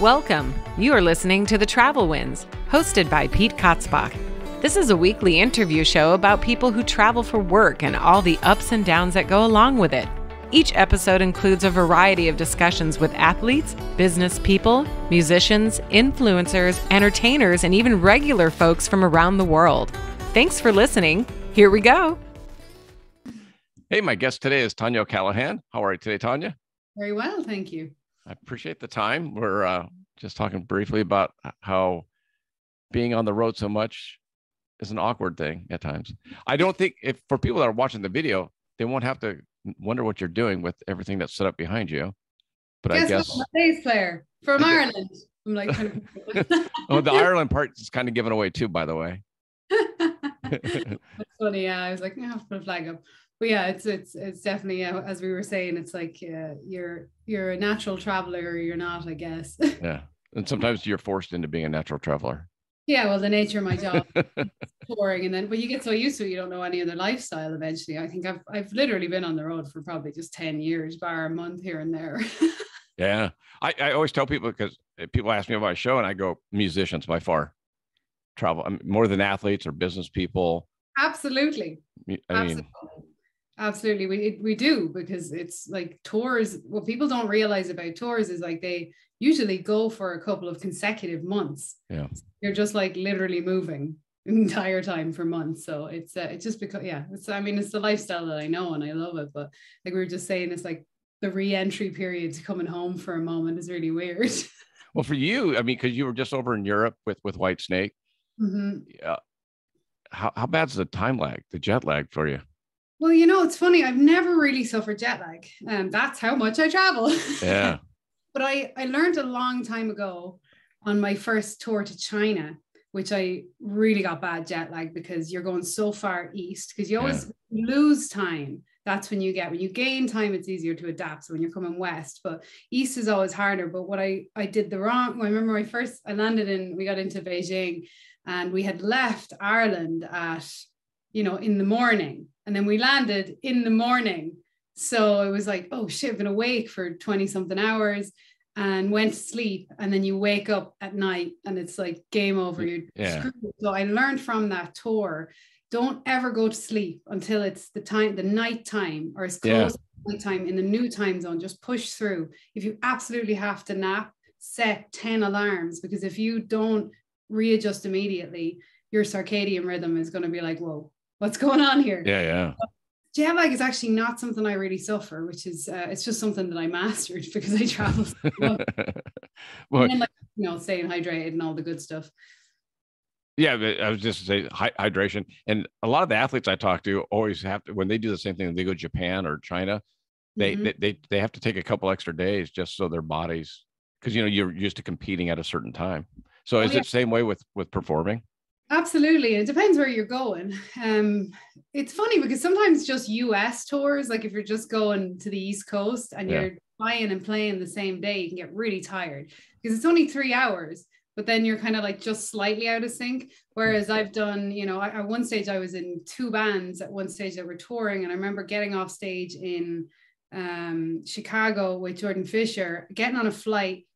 Welcome. You are listening to The Travel Wins, hosted by Pete Kotzbach. This is a weekly interview show about people who travel for work and all the ups and downs that go along with it. Each episode includes a variety of discussions with athletes, business people, musicians, influencers, entertainers, and even regular folks from around the world. Thanks for listening. Here we go. Hey, my guest today is Tanya O'Callaghan. How are you today, Tanya? Very well, thank you. I appreciate the time. We're uh, just talking briefly about how being on the road so much is an awkward thing at times. I don't think if for people that are watching the video, they won't have to wonder what you're doing with everything that's set up behind you. But guess I guess what? I'm a bass player from Ireland. I'm like, kind of... oh, the Ireland part is kind of given away too, by the way. That's funny. Yeah, I was like, I have to put a flag up but yeah, it's it's it's definitely uh, as we were saying, it's like uh, you're you're a natural traveler or you're not, I guess. yeah, and sometimes you're forced into being a natural traveler. Yeah, well, the nature of my job, touring, and then but you get so used to it, you don't know any other lifestyle. Eventually, I think I've I've literally been on the road for probably just ten years, bar a month here and there. yeah, I I always tell people because people ask me about my show, and I go musicians by far travel I mean, more than athletes or business people. Absolutely. I mean, Absolutely, we we do because it's like tours. What people don't realize about tours is like they usually go for a couple of consecutive months. Yeah, you're just like literally moving entire time for months. So it's uh, it's just because yeah, it's I mean it's the lifestyle that I know and I love it. But like we were just saying, it's like the re-entry period to coming home for a moment is really weird. well, for you, I mean, because you were just over in Europe with with Whitesnake. Mm-hmm. Yeah. How how bad's the time lag, the jet lag for you? Well, you know, it's funny. I've never really suffered jet lag, and that's how much I travel. Yeah. but I I learned a long time ago on my first tour to China, which I really got bad jet lag because you're going so far east because you always yeah. lose time. That's when you get when you gain time, it's easier to adapt. So when you're coming west, but east is always harder. But what I I did the wrong. I remember I first I landed in we got into Beijing, and we had left Ireland at you know in the morning and then we landed in the morning. So it was like, oh shit, I've been awake for 20 something hours and went to sleep. And then you wake up at night and it's like game over. You're yeah. screwed. So I learned from that tour don't ever go to sleep until it's the time, the night time or as close yeah. night time in the new time zone. Just push through. If you absolutely have to nap, set 10 alarms because if you don't readjust immediately, your circadian rhythm is going to be like, whoa, what's going on here? Yeah, yeah. Jet lag is actually not something I really suffer, which is uh, it's just something that I mastered because I travel. So well, and then, like, you know, staying hydrated and all the good stuff. Yeah, I was just say hydration, and a lot of the athletes I talk to always have to when they do the same thing. They go to Japan or China, they mm-hmm. they, they they have to take a couple extra days just so their bodies, because you know you're used to competing at a certain time. So oh, is yeah. it same way with with performing? Absolutely. It depends where you're going. Um, it's funny because sometimes just US tours, like if you're just going to the East Coast and yeah. you're flying and playing the same day, you can get really tired because it's only three hours, but then you're kind of like just slightly out of sync. Whereas I've done, you know, at one stage I was in two bands at one stage that were touring, and I remember getting off stage in um, Chicago with Jordan Fisher, getting on a flight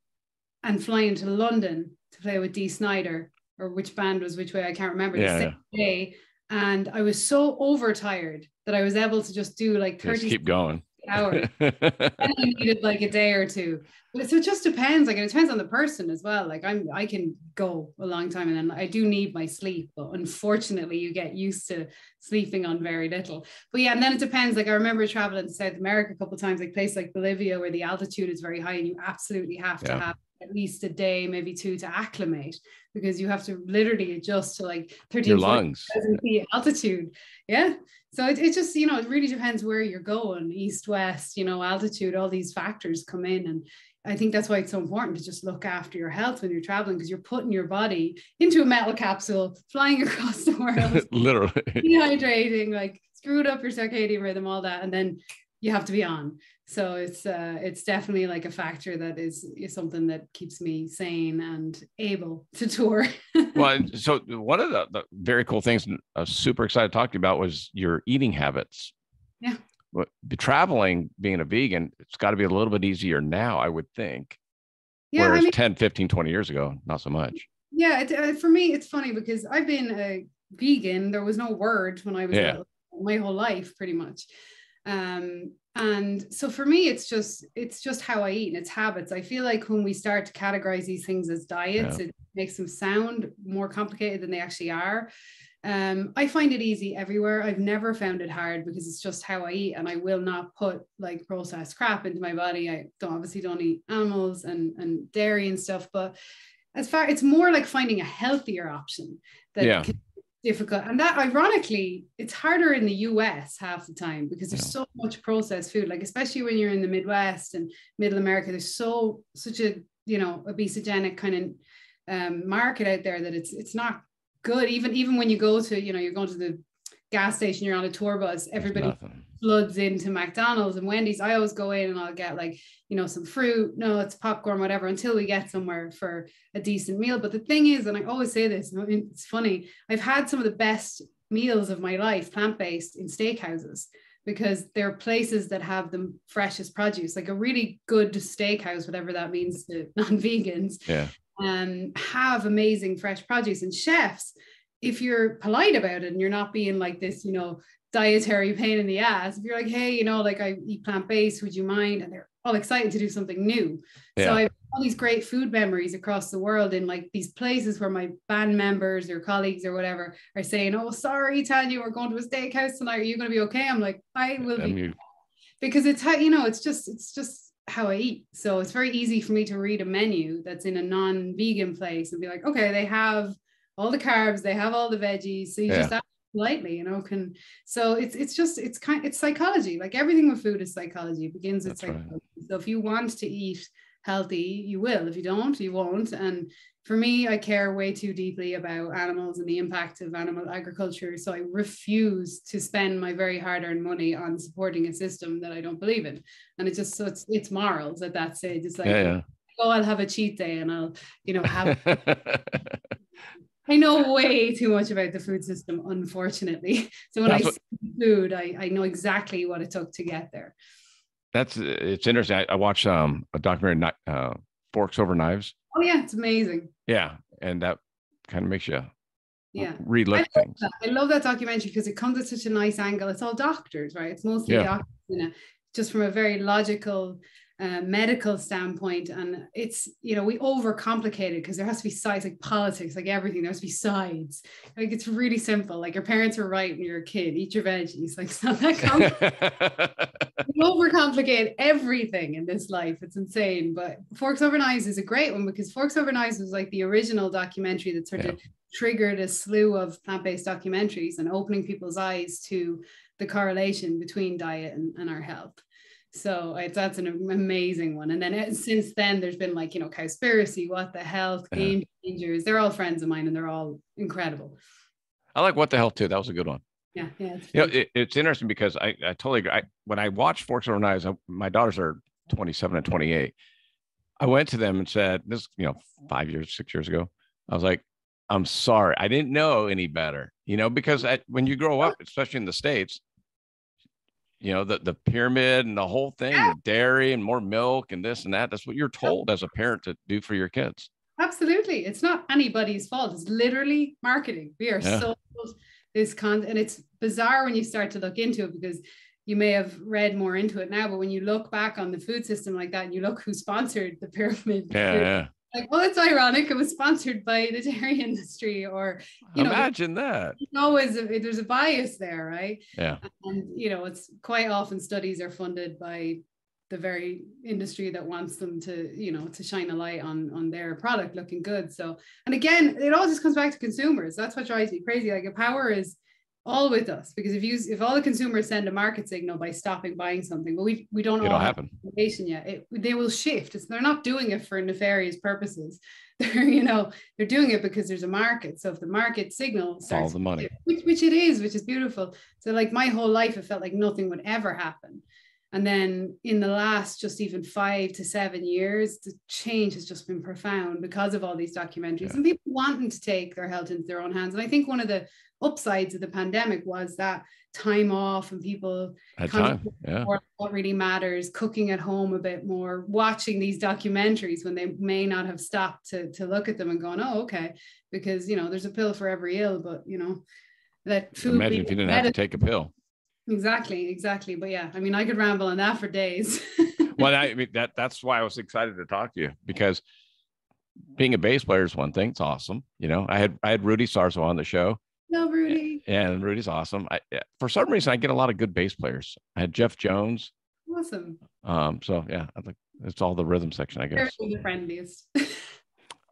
and flying to London to play with Dee Snider or which band was which way I can't remember yeah, the same yeah. day. And I was so overtired that I was able to just do like 30 just keep going hours. and I needed like a day or two. But so it just depends. Like it depends on the person as well. Like I'm I can go a long time and then I do need my sleep. But unfortunately you get used to sleeping on very little. But yeah, and then it depends. Like I remember traveling to South America a couple of times, like places like Bolivia where the altitude is very high and you absolutely have yeah. to have at least a day, maybe two to acclimate because you have to literally adjust to like 13 lungs feet altitude. Yeah. So it, it just, you know, it really depends where you're going, east, west, you know, altitude, all these factors come in. And I think that's why it's so important to just look after your health when you're traveling because you're putting your body into a metal capsule, flying across the world, literally dehydrating, like screwed up your circadian rhythm, all that. And then you have to be on so it's uh, it's definitely like a factor that is, is something that keeps me sane and able to tour. well, so one of the, the, very cool things I was super excited to talk to you about was your eating habits. Yeah. But traveling, being a vegan, it's got to be a little bit easier now, I would think. Yeah. Whereas I mean, 10, 15, 20 years ago, not so much. Yeah. It, uh, for me, it's funny because I've been a vegan. There was no word when I was yeah. my whole life, pretty much. Um, and so for me it's just it's just how i eat and it's habits i feel like when we start to categorize these things as diets yeah. it makes them sound more complicated than they actually are um, I find it easy everywhere. I've never found it hard because it's just how I eat, and I will not put like processed crap into my body. I don't obviously don't eat animals and and dairy and stuff, but as far it's more like finding a healthier option that yeah. Difficult. And that ironically, it's harder in the US half the time because there's yeah. so much processed food. Like especially when you're in the Midwest and Middle America, there's so such a you know obesogenic kind of um, market out there that it's it's not good. Even even when you go to, you know, you're going to the gas station, you're on a tour bus, everybody floods into McDonald's and Wendy's. I always go in and I'll get like, you know, some fruit, no, it's popcorn, whatever, until we get somewhere for a decent meal. But the thing is, and I always say this, it's funny, I've had some of the best meals of my life, plant-based in steakhouses because there are places that have the freshest produce, like a really good steakhouse, whatever that means to non-vegans. Yeah um, have amazing fresh produce and chefs if you're polite about it and you're not being like this you know dietary pain in the ass if you're like hey you know like i eat plant-based would you mind and they're all excited to do something new yeah. so i have all these great food memories across the world in like these places where my band members or colleagues or whatever are saying oh sorry tanya we're going to a steakhouse tonight are you going to be okay i'm like i will be because it's how you know it's just it's just how I eat. So it's very easy for me to read a menu that's in a non-vegan place and be like, okay, they have all the carbs, they have all the veggies. So you yeah. just ask lightly, you know, can so it's it's just it's kind it's psychology. Like everything with food is psychology. It begins with that's psychology. Right. So if you want to eat healthy, you will. If you don't, you won't. And for me, I care way too deeply about animals and the impact of animal agriculture. So I refuse to spend my very hard-earned money on supporting a system that I don't believe in. And it's just so it's it's morals at that stage. It's like, yeah, yeah. oh, I'll have a cheat day and I'll, you know, have I know way too much about the food system, unfortunately. So when That's I what... food, I, I know exactly what it took to get there that's it's interesting. I, I watched um a documentary, uh, Forks Over Knives. Oh yeah, it's amazing. Yeah, and that kind of makes you yeah relook I things. That. I love that documentary because it comes at such a nice angle. It's all doctors, right? It's mostly yeah. doctors, you know, just from a very logical uh, medical standpoint and it's you know we overcomplicate it because there has to be sides like politics like everything there has to be sides like it's really simple like your parents were right when you're a kid eat your veggies like it's not that complicated we overcomplicate everything in this life it's insane but forks over knives is a great one because forks over knives was like the original documentary that sort yeah. of triggered a slew of plant-based documentaries and opening people's eyes to the correlation between diet and, and our health so it's that's an amazing one. And then it, since then, there's been like, you know, Cowspiracy, What the Health, uh-huh. Game Changers. They're all friends of mine and they're all incredible. I like What the Health too. That was a good one. Yeah. Yeah. It's you know, it, it's interesting because I, I totally agree. I, when I watched Forks Over Knives, my daughters are 27 and 28. I went to them and said, this, you know, five years, six years ago, I was like, I'm sorry. I didn't know any better, you know, because I, when you grow up, especially in the States, you know the the pyramid and the whole thing yeah. the dairy and more milk and this and that that's what you're told as a parent to do for your kids absolutely it's not anybody's fault it's literally marketing we are yeah. so this con and it's bizarre when you start to look into it because you may have read more into it now but when you look back on the food system like that and you look who sponsored the pyramid yeah, yeah like, well, it's ironic. It was sponsored by the dairy industry, or you know, imagine that. Always, there's a bias there, right? Yeah. And you know, it's quite often studies are funded by the very industry that wants them to, you know, to shine a light on on their product looking good. So, and again, it all just comes back to consumers. That's what drives me crazy. Like, a power is all with us because if you if all the consumers send a market signal by stopping buying something, but we we don't know happen information yet. It, they will shift. It's, they're not doing it for nefarious purposes. They're you know they're doing it because there's a market. So if the market signal starts, all the money, which, which it is, which is beautiful. So like my whole life, it felt like nothing would ever happen. And then in the last just even five to seven years, the change has just been profound because of all these documentaries yeah. and people wanting to take their health into their own hands. And I think one of the upsides of the pandemic was that time off and people time yeah what really matters cooking at home a bit more watching these documentaries when they may not have stopped to, to look at them and gone oh okay because you know there's a pill for every ill but you know that food imagine if you didn't have to take a pill exactly exactly but yeah i mean i could ramble on that for days well i mean that that's why i was excited to talk to you because being a bass player is one thing it's awesome you know i had i had rudy sarzo on the show no, Rudy. And Rudy's awesome. I, for some reason, I get a lot of good bass players. I had Jeff Jones. Awesome. Um. So yeah, I think it's all the rhythm section, I guess. the friendliest.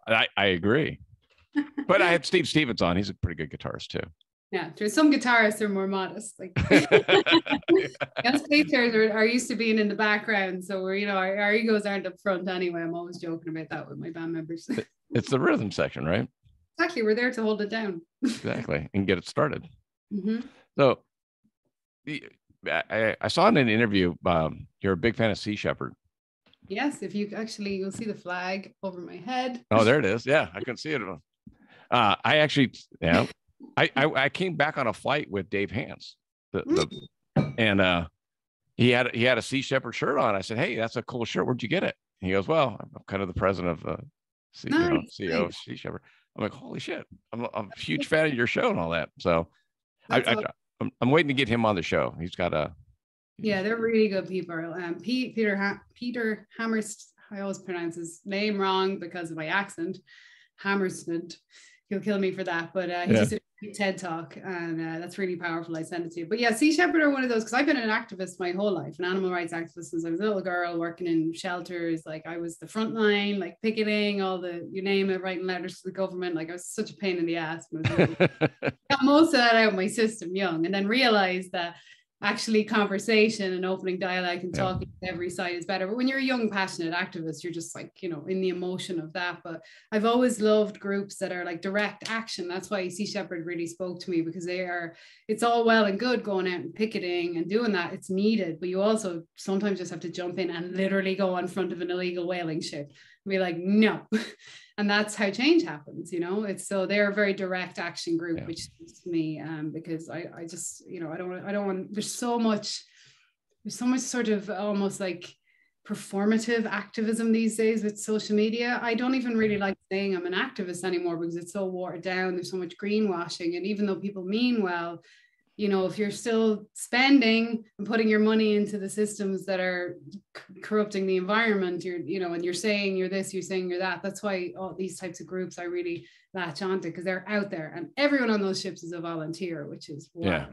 I I agree, but I had Steve Stevens on. He's a pretty good guitarist too. Yeah, there's some guitarists are more modest. Like us bass players are, are used to being in the background, so we're you know our, our egos aren't up front anyway. I'm always joking about that with my band members. it's the rhythm section, right? Exactly. We're there to hold it down. exactly. And get it started. Mm-hmm. So I, I, saw in an interview, um, you're a big fan of Sea Shepherd. Yes. If you actually, you'll see the flag over my head. Oh, there it is. Yeah. I can see it. Uh, I actually, yeah, I, I, I, came back on a flight with Dave Hans, the, the, mm. and uh, he had he had a Sea Shepherd shirt on. I said, "Hey, that's a cool shirt. Where'd you get it?" he goes, "Well, I'm kind of the president of uh, C, nice. you know, CEO of Sea Shepherd." I'm like, holy shit, I'm, I'm a huge fan of your show and all that. So I, I, I'm, I'm waiting to get him on the show. He's got a. Yeah, they're really good people. Um, Pete, Peter, ha- Peter Hammerst, I always pronounce his name wrong because of my accent. Hammersmith. He'll kill me for that, but uh, he yeah. just did a TED talk, and uh, that's really powerful. I send it to you. But yeah, Sea Shepherd are one of those because I've been an activist my whole life, an animal rights activist since I was a little girl, working in shelters. Like I was the front line, like picketing, all the you name it, writing letters to the government. Like I was such a pain in the ass. got most of that out of my system young, and then realized that actually conversation and opening dialogue and talking to every side is better. But when you're a young, passionate activist, you're just like, you know, in the emotion of that. But I've always loved groups that are like direct action. That's why Sea Shepherd really spoke to me because they are, it's all well and good going out and picketing and doing that. It's needed, but you also sometimes just have to jump in and literally go in front of an illegal whaling ship and be like, no. and that's how change happens, you know. It's so they're a very direct action group, yeah. which is to me, um, because I, I just, you know, I don't I don't want there's so much, there's so much sort of almost like performative activism these days with social media. I don't even really like saying I'm an activist anymore because it's so watered down. There's so much greenwashing. And even though people mean well, you know, if you're still spending and putting your money into the systems that are c- corrupting the environment, you're, you know, and you're saying you're this, you're saying you're that. That's why all these types of groups I really latch onto because they're out there and everyone on those ships is a volunteer, which is yeah.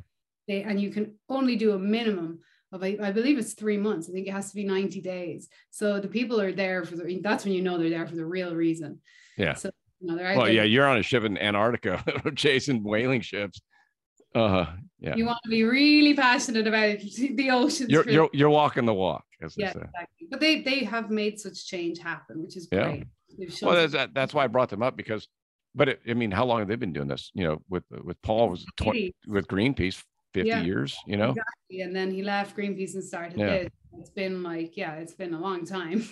They, and you can only do a minimum of I, I believe it's three months. I think it has to be 90 days. So the people are there for the that's when you know they're there for the real reason. Yeah. So you know, well, yeah, you're on a ship in Antarctica chasing whaling ships uh-huh. Yeah. You want to be really passionate about the oceans. You're you're, you're walking the walk, as yeah, exactly. But they they have made such change happen, which is yeah. great. Well, that's, that, that's why I brought them up because, but it, I mean, how long have they been doing this? You know, with with Paul was 20 with Greenpeace, 50 yeah. years, you know? Exactly. And then he left Greenpeace and started yeah. this. It's been like, yeah, it's been a long time.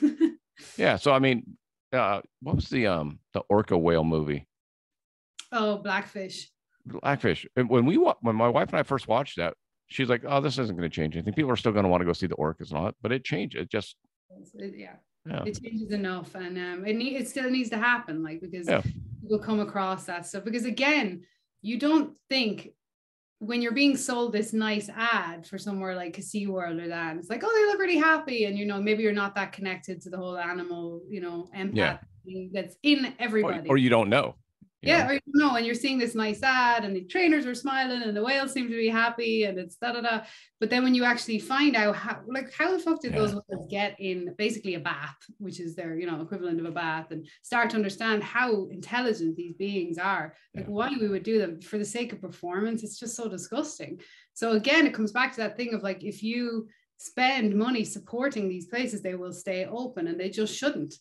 yeah. So I mean, uh, what was the um the orca whale movie? Oh, Blackfish. Blackfish. When we when my wife and I first watched that, she's like, "Oh, this isn't going to change anything. People are still going to want to go see the orcas and all that." But it changed. It just it, yeah. yeah. It changes enough, and um, it need, it still needs to happen, like because yeah. people come across that stuff. Because again, you don't think when you're being sold this nice ad for somewhere like a SeaWorld or that, it's like, oh, they look really happy. And you know, maybe you're not that connected to the whole animal, you know, empath yeah. that's in everybody. Or, or, you don't know yeah, or, no, and you're seeing this nice ad, and the trainers are smiling, and the whales seem to be happy, and it's da da da. But then when you actually find out how, like, how the fuck did yeah. those whales get in basically a bath, which is their, you know, equivalent of a bath, and start to understand how intelligent these beings are, like yeah. why we would do them for the sake of performance, it's just so disgusting. So again, it comes back to that thing of like, if you spend money supporting these places, they will stay open, and they just shouldn't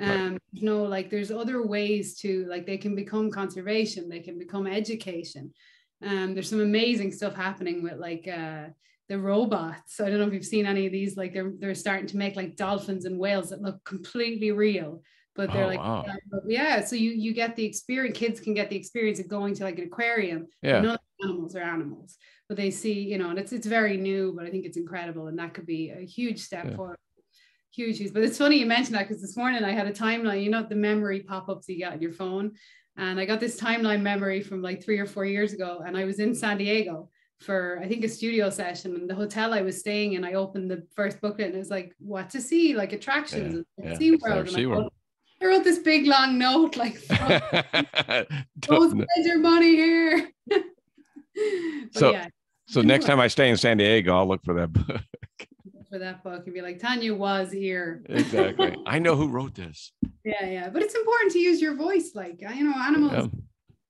um right. you know like there's other ways to like they can become conservation they can become education um there's some amazing stuff happening with like uh the robots. I don't know if you've seen any of these. Like they're they're starting to make like dolphins and whales that look completely real, but they're Oh, like wow. yeah. So you you get the experience. Kids can get the experience of going to like an aquarium. Yeah. None of the animals are animals, but they see you know, and it's it's very new, but I think it's incredible, and that could be a huge step Yeah. forward. Huge, huge. But it's funny you mentioned that because this morning I had a timeline. You know the memory pop-ups you get on your phone, and I got this timeline memory from like three or four years ago, and I was in San Diego for I think a studio session and the hotel I was staying in, I opened the first booklet and it was like what to see, like attractions, Yeah, and yeah. SeaWorld. Sorry, And I, wrote, this big long note like don't spend your money here. So- yeah, so next time I stay in San Diego, I'll look for that book. For that book and be like, Tanya was here. exactly. I know who wrote this. Yeah, yeah. But it's important to use your voice. Like, you know, animals,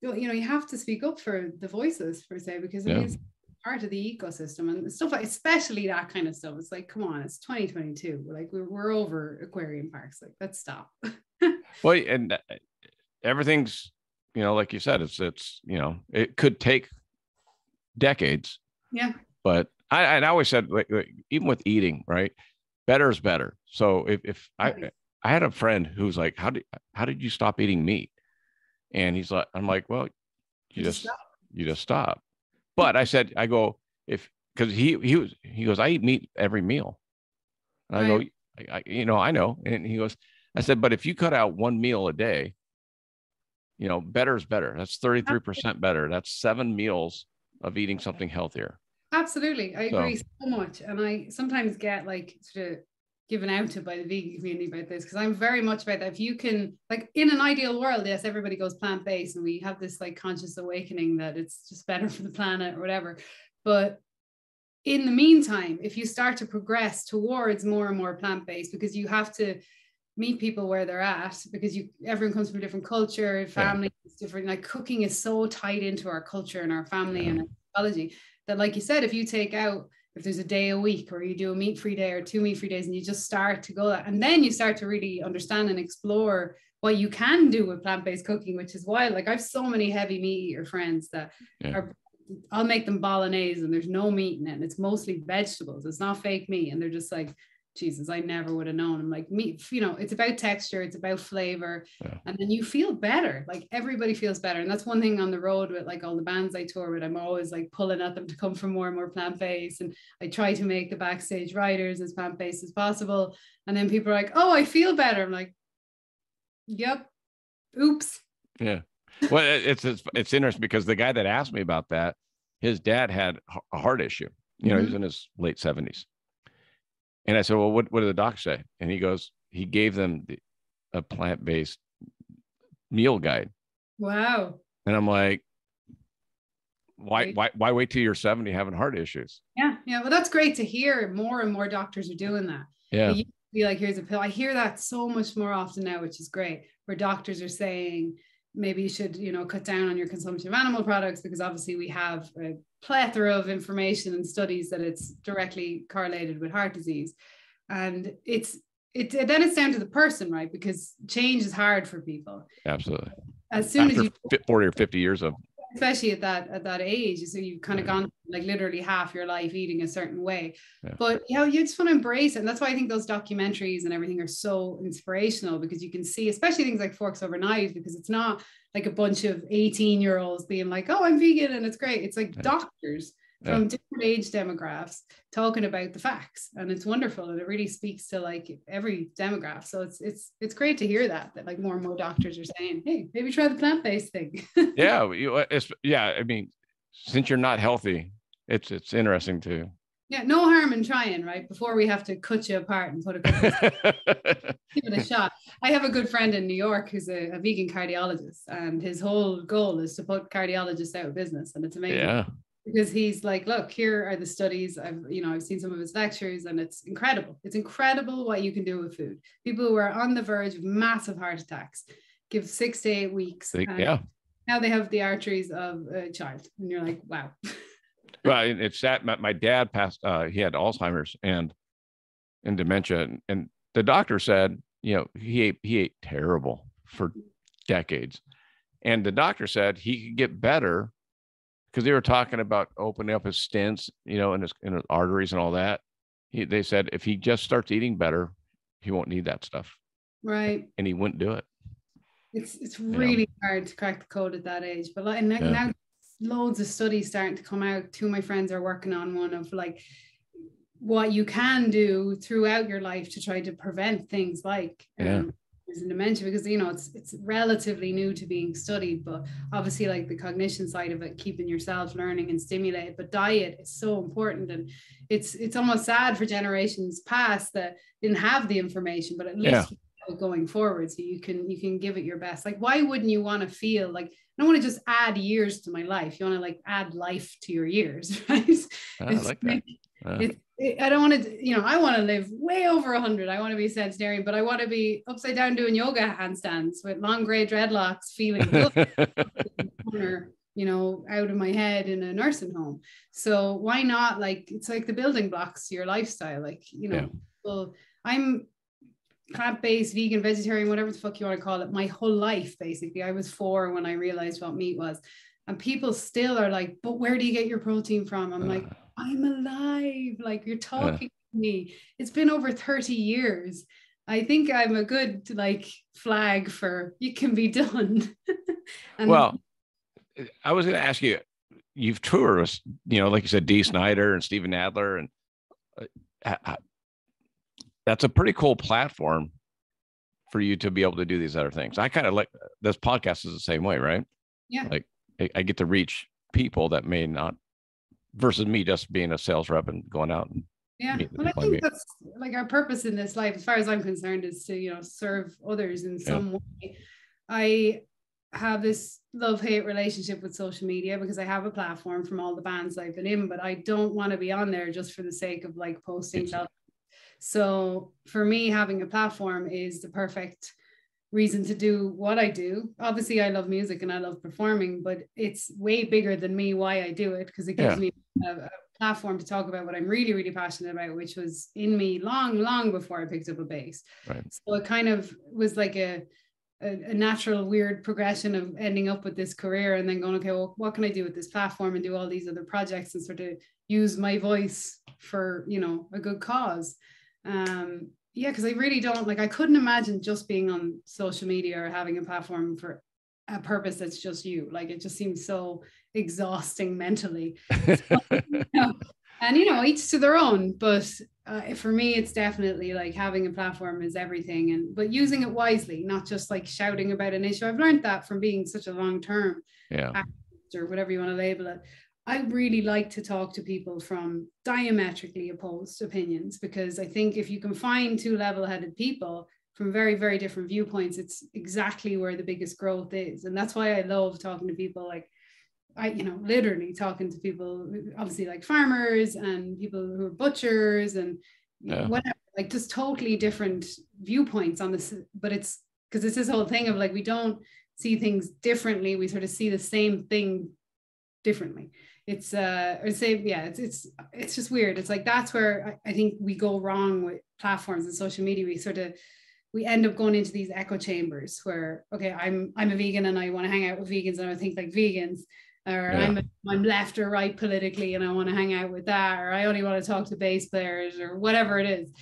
Yeah. you know, you have to speak up for the voices per se, because it Yeah. is part of the ecosystem and stuff like, especially that kind of stuff. It's like, come on, it's 2022. We're like, we're, we're over aquarium parks. Like, let's stop. Well, and uh, everything's, you know, like you said, it's it's you know, it could take decades, Yeah. but I and I always said like, like, even with eating, right? Better is better. So if if I I had a friend who's like, how did how did you stop eating meat? And he's like, I'm like, well, you Just just you just stop. But I said, I go if because he he was he goes, I eat meat every meal. And I go, I, I, you know, I know. And he goes, I said, but if you cut out one meal a day, you know, better is better. That's 33% better. That's seven meals of eating something healthier. Absolutely. I So- agree so much. And I sometimes get like sort of given out to by the vegan community about this because I'm very much about that. If you can, like in an ideal world, yes, everybody goes plant based and we have this like conscious awakening that it's just better for the planet or whatever. But in the meantime, if you start to progress towards more and more plant based, because you have to meet people where they're at because you everyone comes from a different culture family is different like cooking is so tied into our culture and our family Yeah. and our psychology that like you said if you take out if there's a day a week or you do a meat free day or two meat free days and you just start to go that and then you start to really understand and explore what you can do with plant-based cooking which is wild like i've so many heavy meat eater friends that Yeah. are i'll make them bolognese and there's no meat in it and it's mostly vegetables it's not fake meat and they're just like jesus i never would have known. I'm like meat you know it's about texture it's about flavor. Yeah. and then you feel better like everybody feels better. And that's one thing on the road with like all the bands i tour with i'm always like pulling at them to come for more and more plant-based. And i try to make the backstage riders as plant-based as possible. And then people are like oh i feel better. I'm like yep oops. Yeah. Well, it's, it's, it's interesting because the guy that asked me about that, his dad had a heart issue. You know, he's mm-hmm. in his late 70s. And I said, Well, what, what did the doc say? And he goes, He gave them the, a plant based meal guide. wow And I'm like, why, why, why wait till you're 70 having heart issues? yeah yeah well that's great to hear more and more doctors are doing that Yeah. It used to be like, here's a pill. I hear that so much more often now, which is great, where doctors are saying maybe you should, you know, cut down on your consumption of animal products because obviously we have a plethora of information and studies that it's directly correlated with heart disease. And it's it then it's down to the person, right? Because change is hard for people. Absolutely. As soon After as you fi- 40 or 50 years of, especially at that at that age so you've kind of gone like literally half your life eating a certain way Yeah. but you know you just want to embrace it and that's why i think those documentaries and everything are so inspirational because you can see especially things like forks over knives because it's not like a bunch of 18 year olds being like oh i'm vegan and it's great it's like Yeah. doctors Yeah. from different age demographics talking about the facts and it's wonderful and it really speaks to like every demographic so it's it's it's great to hear that that like more and more doctors are saying hey maybe try the plant-based thing yeah, you, uh, it's, yeah. I mean, since you're not healthy, it's, it's interesting to, Yeah, no harm in trying, right? Before we have to cut you apart and put a give it a shot. I have a good friend in New York who's a, a vegan cardiologist, and his whole goal is to put cardiologists out of business, and it's amazing yeah. Because he's like, look, here are the studies. I've you know I've seen some of his lectures, and it's incredible. It's incredible what you can do with food. People who are on the verge of massive heart attacks give six to eight weeks. And yeah. Now they have the arteries of a child, and you're like, wow. well it's that my, my dad passed uh he had alzheimer's and and dementia and, and the doctor said you know he ate he ate terrible for decades and the doctor said he could get better because they were talking about opening up his stents, you know, and his, in his arteries and all that. He, they said if he just starts eating better, he won't need that stuff. Right. And he wouldn't do it. It's it's really yeah. hard to crack the code at that age. But like now, yeah. now loads of studies starting to come out. Two of my friends are working on one of like what you can do throughout your life to try to prevent things like dementia because you know it's it's relatively new to being studied but obviously like the cognition side of it keeping yourself learning and stimulated but diet is so important and it's it's almost sad for generations past that didn't have the information but at least yeah. going forward so you can you can give it your best like why wouldn't you want to feel like I don't want to just add years to my life. You want to like add life to your years, right? Ah, I like that. It's, I don't want to, you know, I want to live way over 100. I want to be centenarian, but I want to be upside down doing yoga handstands with long gray dreadlocks, feeling you know, out of my head in a nursing home. So why not? Like, it's like the building blocks to your lifestyle. Like, you know, yeah. well, I'm plant-based, vegan, vegetarian, whatever the fuck you want to call it, my whole life, basically. I was four when I realized what meat was. And people still are like, but where do you get your protein from? I'm uh. like, I'm alive. Like you're talking to me. It's been over 30 years. I think I'm a good like flag for you can be done. well, I was going to ask you, you've toured with, you know, like you said, Dee Snider and Steven Adler, and uh, that's a pretty cool platform for you to be able to do these other things. I kind of like this podcast is the same way, right? Yeah. Like I, I get to reach people that may not versus me just being a sales rep and going out and yeah well i think that's like our purpose in this life as far as i'm concerned is to you know serve others in some yeah. way. I have this love hate relationship with social media because i have a platform from all the bands i've been in but i don't want to be on there just for the sake of like posting stuff. So for me having a platform is the perfect reason to do what I do. Obviously, I love music and I love performing, but it's way bigger than me why I do it because it gives yeah. me a, a, platform to talk about what I'm really, really passionate about, which was in me long, long before I picked up a bass. Right. So it kind of was like a, a, a, natural, weird progression of ending up with this career and then going, okay, well, what can I do with this platform and do all these other projects and sort of use my voice for, you know, a good cause. Um, yeah, because I really don't like I couldn't imagine just being on social media or having a platform for a purpose that's just you. Like it just seems so exhausting mentally. so, you know, and you know, each to their own. But uh, for me, it's definitely like having a platform is everything, and but using it wisely, not just like shouting about an issue. I've learned that from being such a long term yeah. or whatever you want to label it. I really like to talk to people from diametrically opposed opinions because I think if you can find two level headed people from very, very different viewpoints, it's exactly where the biggest growth is. And that's why I love talking to people like, I, you know, literally talking to people, obviously like farmers and people who are butchers and yeah. whatever, like just totally different viewpoints on this. But it's because it's this whole thing of like, we don't see things differently. We sort of see the same thing differently it's uh or say yeah it's it's it's just weird. It's like that's where I, I think we go wrong with platforms and social media. We sort of we end up going into these echo chambers where okay i'm i'm a vegan and i want to hang out with vegans and i think like vegans or yeah. I'm I'm left or right politically and I want to hang out with that or I only want to talk to bass players or whatever it is.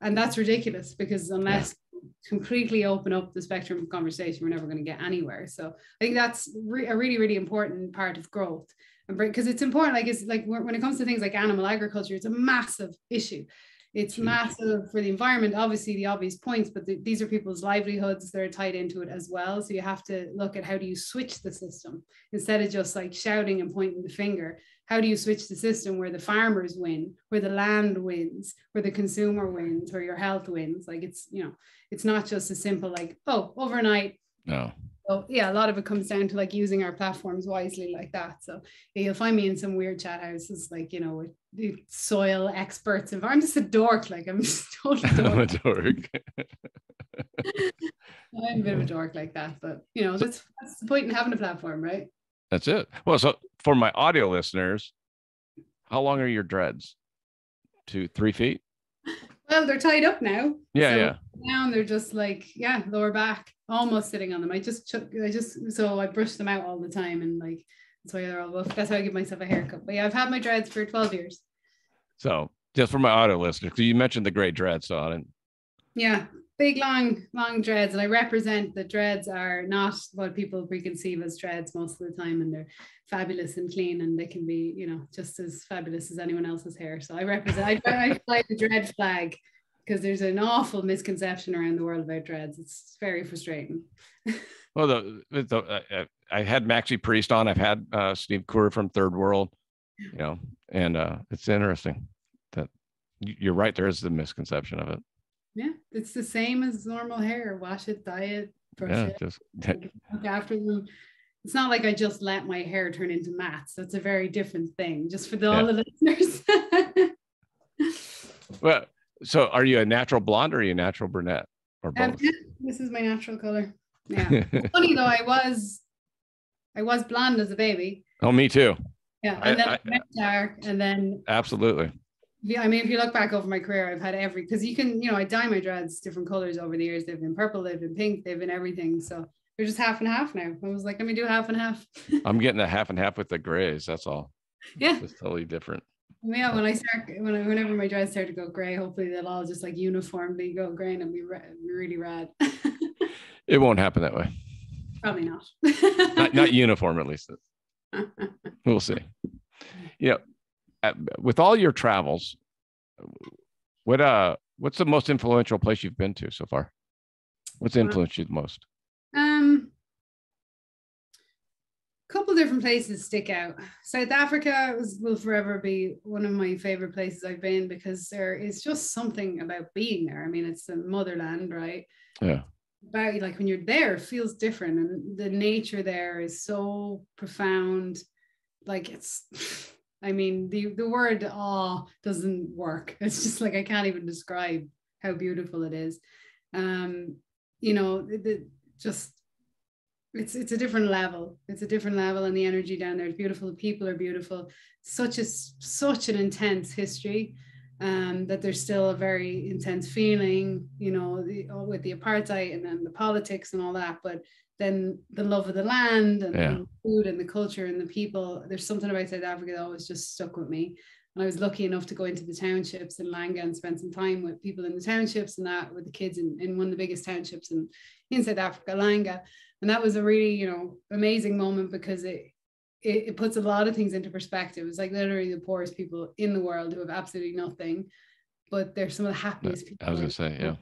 And that's ridiculous because unless yeah. completely open up the spectrum of conversation we're never going to get anywhere. So I think that's re- a really really important part of growth because it's important like it's like when it comes to things like animal agriculture it's a massive issue. It's massive for the environment obviously the obvious points but the, these are people's livelihoods that are tied into it as well. So you have to look at how do you switch the system? Instead of just like shouting and pointing the finger how do you switch the system where the farmers win where the land wins where the consumer wins where your health wins? Like it's you know it's not just a simple like oh overnight no so yeah, a lot of it comes down to like using our platforms wisely like that. So yeah, you'll find me in some weird chat houses, like you know, with soil experts. And I'm just a dork. Like I'm just totally dork. I'm a dork. I'm a bit of a dork like that, but you know, that's that's the point in having a platform, right? That's it. Well, so for my audio listeners, how long are your dreads? Two, three feet? Well, they're tied up now. Yeah, so yeah. Down, they're just like yeah, lower back, almost sitting on them. I just took, I just so I brush them out all the time and like That's why they're all wolf. That's how I give myself a haircut. But yeah, I've had my dreads for 12 years. So just for my audio listeners, because you mentioned the great dreads, so I didn't. Yeah, big long long dreads and i represent the dreads are not what people preconceive as dreads most of the time and they're fabulous and clean and they can be you know just as fabulous as anyone else's hair. So i represent i, I fly the dread flag because there's an awful misconception around the world about dreads. It's very frustrating. Well the, the uh, i had maxi priest on. I've had uh, steve Coore from third world you know and uh, it's interesting that you're right there is the misconception of it yeah, it's the same as normal hair. Wash it, dye it, brush yeah, it. Just look after them. It's not like I just let my hair turn into mats. That's a very different thing. Just for the, yeah. all the listeners. well, so are you a natural blonde or are you a natural brunette or both? Um, this is my natural color. Yeah. funny though, I was I was blonde as a baby. Oh, me too. Yeah, and I, then I, dark, and then absolutely yeah, I mean, if you look back over my career, I've had every because you can, you know, I dye my dreads different colors over the years. They've been purple, they've been pink, they've been everything. So they're just half and half now. I was like, let me do half and half. I'm getting a half and half with the grays. That's all. Yeah, it's totally different. Yeah, when I start, when I, whenever my dreads start to go gray, hopefully they'll all just like uniformly go gray and be really rad. it won't happen that way. Probably not. not, not uniform, at least. we'll see. Yeah, with all your travels, what uh what's the most influential place you've been to so far? What's influenced you the most? Um a couple different places stick out. South Africa was, will forever be one of my favorite places I've been because there is just something about being there. I mean, it's the motherland, right? Yeah. About like when you're there, it feels different, and the nature there is so profound. Like it's I mean, the, the word awe doesn't work. It's just like I can't even describe how beautiful it is. Um, you know, the, just it's it's a different level. It's a different level, and the energy down there is beautiful. The people are beautiful. Such a such an intense history. Um, that there's still a very intense feeling, you know, the, with the apartheid and then the politics and all that. But then the love of the land and yeah. the food and the culture and the people. There's something about South Africa that always just stuck with me. And I was lucky enough to go into the townships in Langa and spend some time with people in the townships and that with the kids in, in one of the biggest townships in, in South Africa, Langa. And that was a really, you know, amazing moment because it, it, it puts a lot of things into perspective. It's like literally the poorest people in the world who have absolutely nothing, but they're some of the happiest people. I was gonna say, yeah.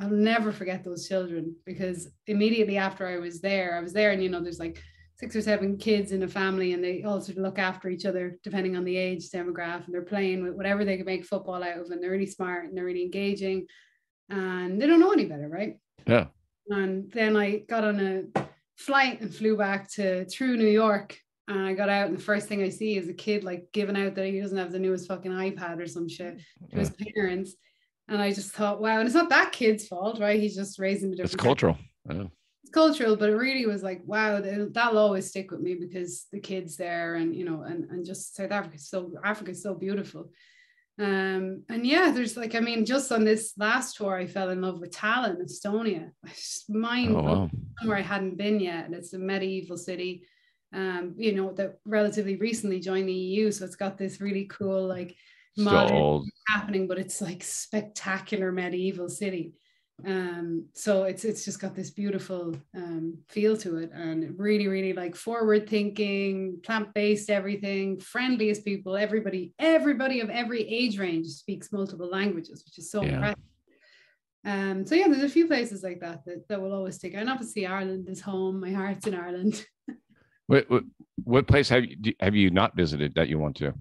I'll never forget those children because immediately after I was there, I was there, and you know, there's like six or seven kids in a family, and they all sort of look after each other depending on the age demographic, and they're playing with whatever they can make football out of, and they're really smart and they're really engaging, and they don't know any better, right? Yeah. And then I got on a flight and flew back to through New York, and I got out, and the first thing I see is a kid like giving out that he doesn't have the newest fucking iPad or some shit to his parents and I just thought, wow, and it's not that kid's fault, right? He's just raising the different. It's cultural. Yeah. It's cultural, but it really was like, wow, that'll always stick with me because the kids there, and you know, and and just South Africa, so Africa is so beautiful. Um, and yeah, there's like, I mean, just on this last tour, I fell in love with Tallinn, Estonia. It's mind oh, wow. somewhere I hadn't been yet, and it's a medieval city. Um, you know, that relatively recently joined the EU, so it's got this really cool like modern happening, but it's like spectacular medieval city. Um, so it's it's just got this beautiful um, feel to it, and really, really like forward thinking, plant based, everything, friendliest people. Everybody, everybody of every age range speaks multiple languages, which is so yeah. impressive. Um, so yeah, there's a few places like that that, that will always stick. And obviously Ireland is home. My heart's in Ireland. what, what what place have you have you not visited that you want to?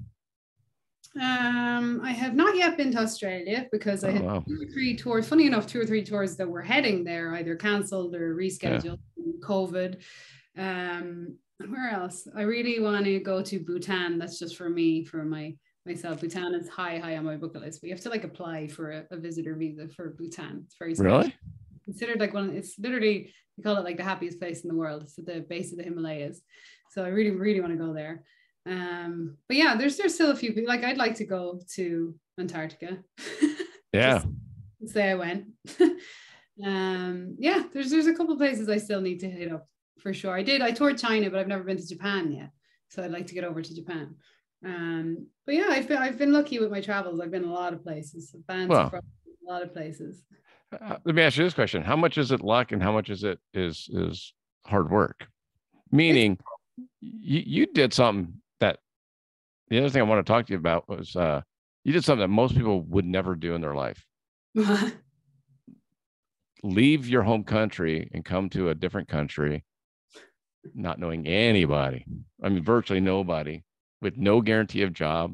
Um, I have not yet been to Australia because I oh, had wow. two or three tours. Funny enough, two or three tours that were heading there either cancelled or rescheduled. Yeah. COVID. Um, where else? I really want to go to Bhutan. That's just for me, for my myself. Bhutan is high, high on my bucket list. But you have to like apply for a, a visitor visa for Bhutan. It's very special. really considered like one. It's literally we call it like the happiest place in the world. It's at the base of the Himalayas. So I really, really want to go there. Um, but yeah, there's there's still a few people. Like I'd like to go to Antarctica. Yeah. say I went. um, yeah, there's there's a couple places I still need to hit up for sure. I did. I toured China, but I've never been to Japan yet. So I'd like to get over to Japan. Um, but yeah, I've been I've been lucky with my travels. I've been a lot of places, bands from a lot of places. Uh, let me ask you this question: How much is it luck, and how much is it is is hard work? Meaning, you you did something the other thing I want to talk to you about was uh, you did something that most people would never do in their life. Leave your home country and come to a different country, not knowing anybody. I mean, virtually nobody, with no guarantee of job.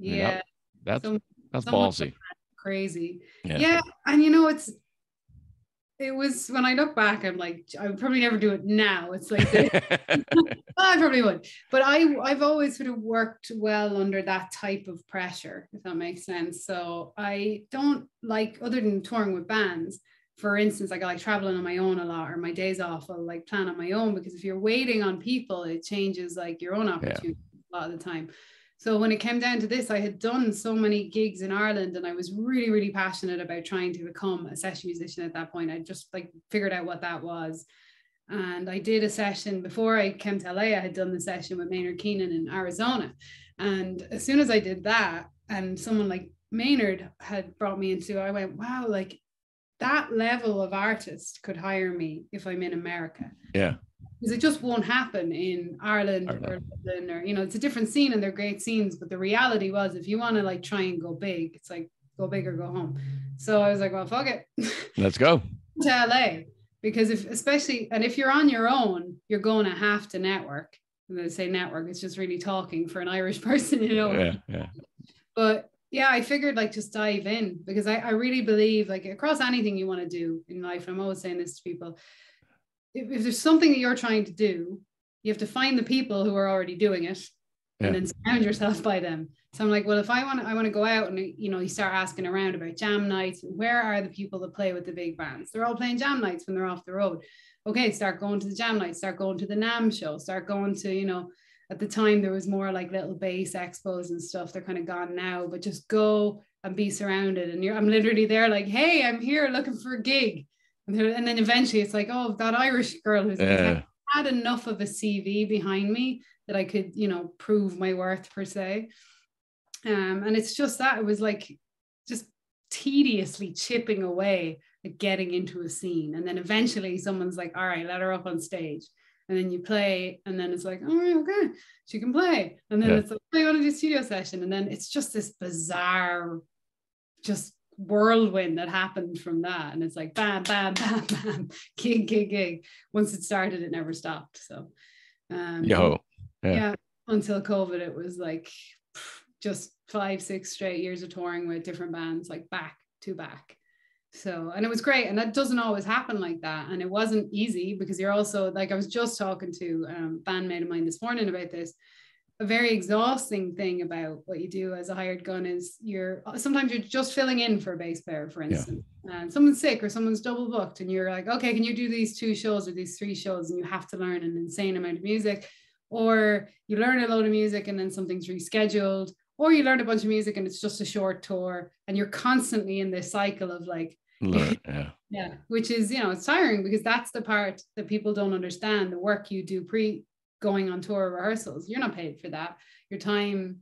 mean, that- yeah, That's that's ballsy. crazy. Yeah. Yeah. and you know it's it was when I look back, I'm like, I would probably never do it now. It's like I probably would, but I I've always sort of worked well under that type of pressure, if that makes sense. So I don't like other than touring with bands. For instance, like I like traveling on my own a lot, or my days off I'll like plan on my own because if you're waiting on people, it changes like your own opportunity a lot of the time. So when it came down to this, I had done so many gigs in Ireland and I was really, really passionate about trying to become a session musician at that point. I just like figured out what that was. And I did a session before I came to LA. I had done the session with Maynard Keenan in Arizona. And as soon as I did that, and someone like Maynard had brought me into, I went, wow, like that level of artist could hire me if I'm in America yeah. Because it just won't happen in Ireland or London or you know it's a different scene and they're great scenes but the reality was if you want to like try and go big it's like go big or go home so I was like well fuck it Let's go. to LA because if especially and if you're on your own you're going to have to network going to say network it's just really talking for an Irish person you know Yeah. Yeah. but yeah, I figured like just dive in because I, I really believe like across anything you want to do in life, and I'm always saying this to people, if, if there's something that you're trying to do, you have to find the people who are already doing it and then surround yourself by them. So I'm like, well, if I want I want to go out and you know, you start asking around about jam nights. Where are the people that play with the big bands? They're all playing jam nights when they're off the road. Okay, start going to the jam nights. Start going to the NAMM show. Start going to you know at the time there was more like little bass expos and stuff they're kind of gone now but just go and be surrounded and you're i'm literally there like hey i'm here looking for a gig and, then- eventually it's like oh that irish girl who's Yeah. had enough of a cv behind me that i could you know prove my worth per se. Um and it's just that it was like just tediously chipping away at getting into a scene. And then eventually someone's like all right let her up on stage. And then you play and then it's like all right okay she can play. And then Yeah. it's like "Oh, you want to do a studio session? And then it's just this bizarre just whirlwind that happened from that and it's like bam bam bam bam gig gig gig once it started it never stopped so um Yo. yeah. Yeah. until covid it was like just five six straight years of touring with different bands like back to back so and it was great and that doesn't always happen like that and it wasn't easy because you're also like i was just talking to um, a bandmate of mine this morning about this a very exhausting thing about what you do as a hired gun is you're sometimes you're just filling in for a bass player for Yeah. instance and someone's sick or someone's double booked and you're like okay can you do these two shows or these three shows and you have to learn an insane amount of music or you learn a load of music and then something's rescheduled or you learn a bunch of music and it's just a short tour and you're constantly in this cycle of like Learn. Yeah. yeah which is you know it's tiring because that's the part that people don't understand the work you do pre going on tour rehearsals you're not paid for that your time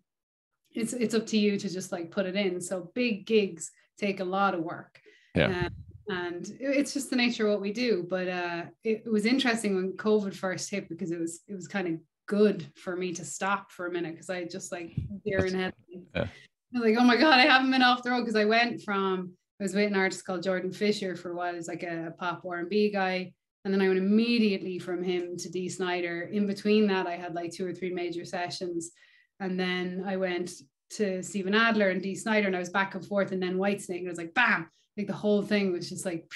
it's it's up to you to just like put it in so big gigs take a lot of work Yeah. Uh, and it's just the nature of what we do but uh it, it was interesting when covid first hit because it was it was kind of good for me to stop for a minute because i just like deer in head Yeah. I was like, oh my God, I haven't been off the road because I went from, I was with an artist called Jordan Fisher for a while. He's like a pop R&B guy. And then I went immediately from him to Dee Snider. In between that, I had like two or three major sessions. And then I went to Steven Adler and Dee Snider and I was back and forth. And then Whitesnake. And it was like, bam, like the whole thing was just like,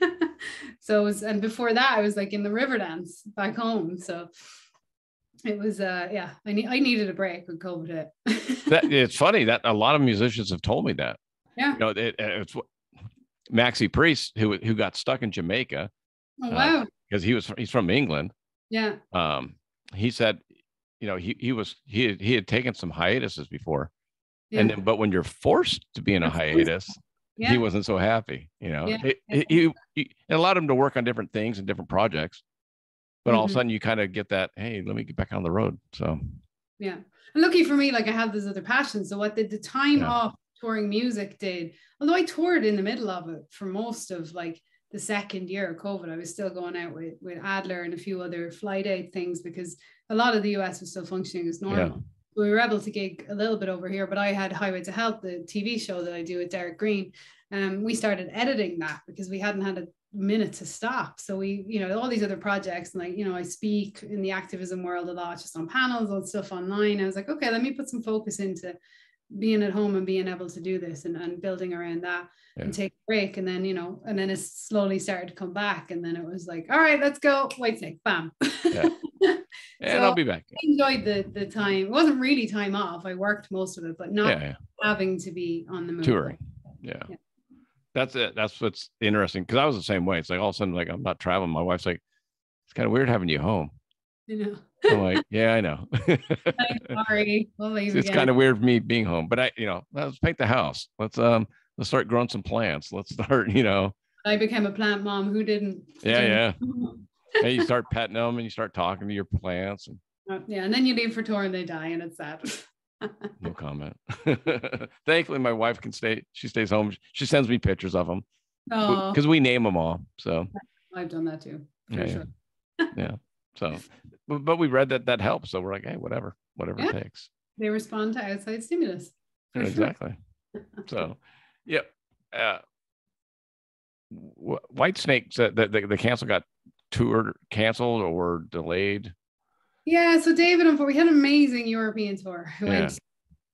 so it was, and before that, I was like in the Riverdance back home. So it was, uh, yeah, I, need, I needed a break when COVID hit. That it's funny that a lot of musicians have told me that. Yeah. You know, it, it's what- Maxi Priest who who got stuck in Jamaica Oh, Uh, wow. because he was he's from England. Yeah. Um, he said, you know, he he was he had, he had taken some hiatuses before, Yeah. and then but when you're forced to be in a hiatus, yeah. he wasn't so happy. You know, Yeah, it, it, he, he- it allowed him to work on different things and different projects. but mm-hmm. all of a mm-hmm. sudden you kind of get that, hey, let me get back on the road. So yeah. And lucky for me, like I have this other passion. So what did the time off touring music did, although I toured in the middle of it for most of like the second year of COVID, I was still going out with, with Adler and a few other fly date things because a lot of the US was still functioning as normal. Yeah. We were able to gig a little bit over here, but I had Highway to Health, the TV show that I do with Derek Green. Um, we started editing that because we hadn't had a minute to stop. So we, you know, all these other projects, and like, you know, I speak in the activism world a lot, just on panels and stuff online. I was like, okay, let me put some focus into being at home and being able to do this and, and building around that yeah. and take a break. And then, you know, and then it slowly started to come back. And then it was like, all right, let's go. Whitesnake, bam. Yeah. and so I'll be back. I enjoyed the the time. It wasn't really time off. I worked most of it, but not yeah, having to be on the move. Touring. Yeah. That's it. That's what's interesting. Cause I was the same way. It's like all of a sudden, like I'm not traveling. My wife's like, it's kind of weird having you home. You know. I'm like, yeah, I know. sorry. We'll it's kind of weird for me being home, but I, you know, let's paint the house. Let's um, let's start growing some plants. Let's start, you know. I became a plant mom. Who didn't? Yeah, yeah. yeah, you start petting them and you start talking to your plants. And... Uh, yeah, and then you leave for tour and they die, and it's sad. no comment. Thankfully, my wife can stay. She stays home. She sends me pictures of them because we name them all. So I've done that too. yeah, sure. yeah. yeah. So, but we read that that helps. So we're like, hey, whatever, whatever yeah. it takes. They respond to outside stimulus. Yeah, exactly. so, yeah. Uh, Whitesnake said that the, the cancel got toured canceled or delayed. Yeah, so David, and for we had an amazing European tour. It yeah. went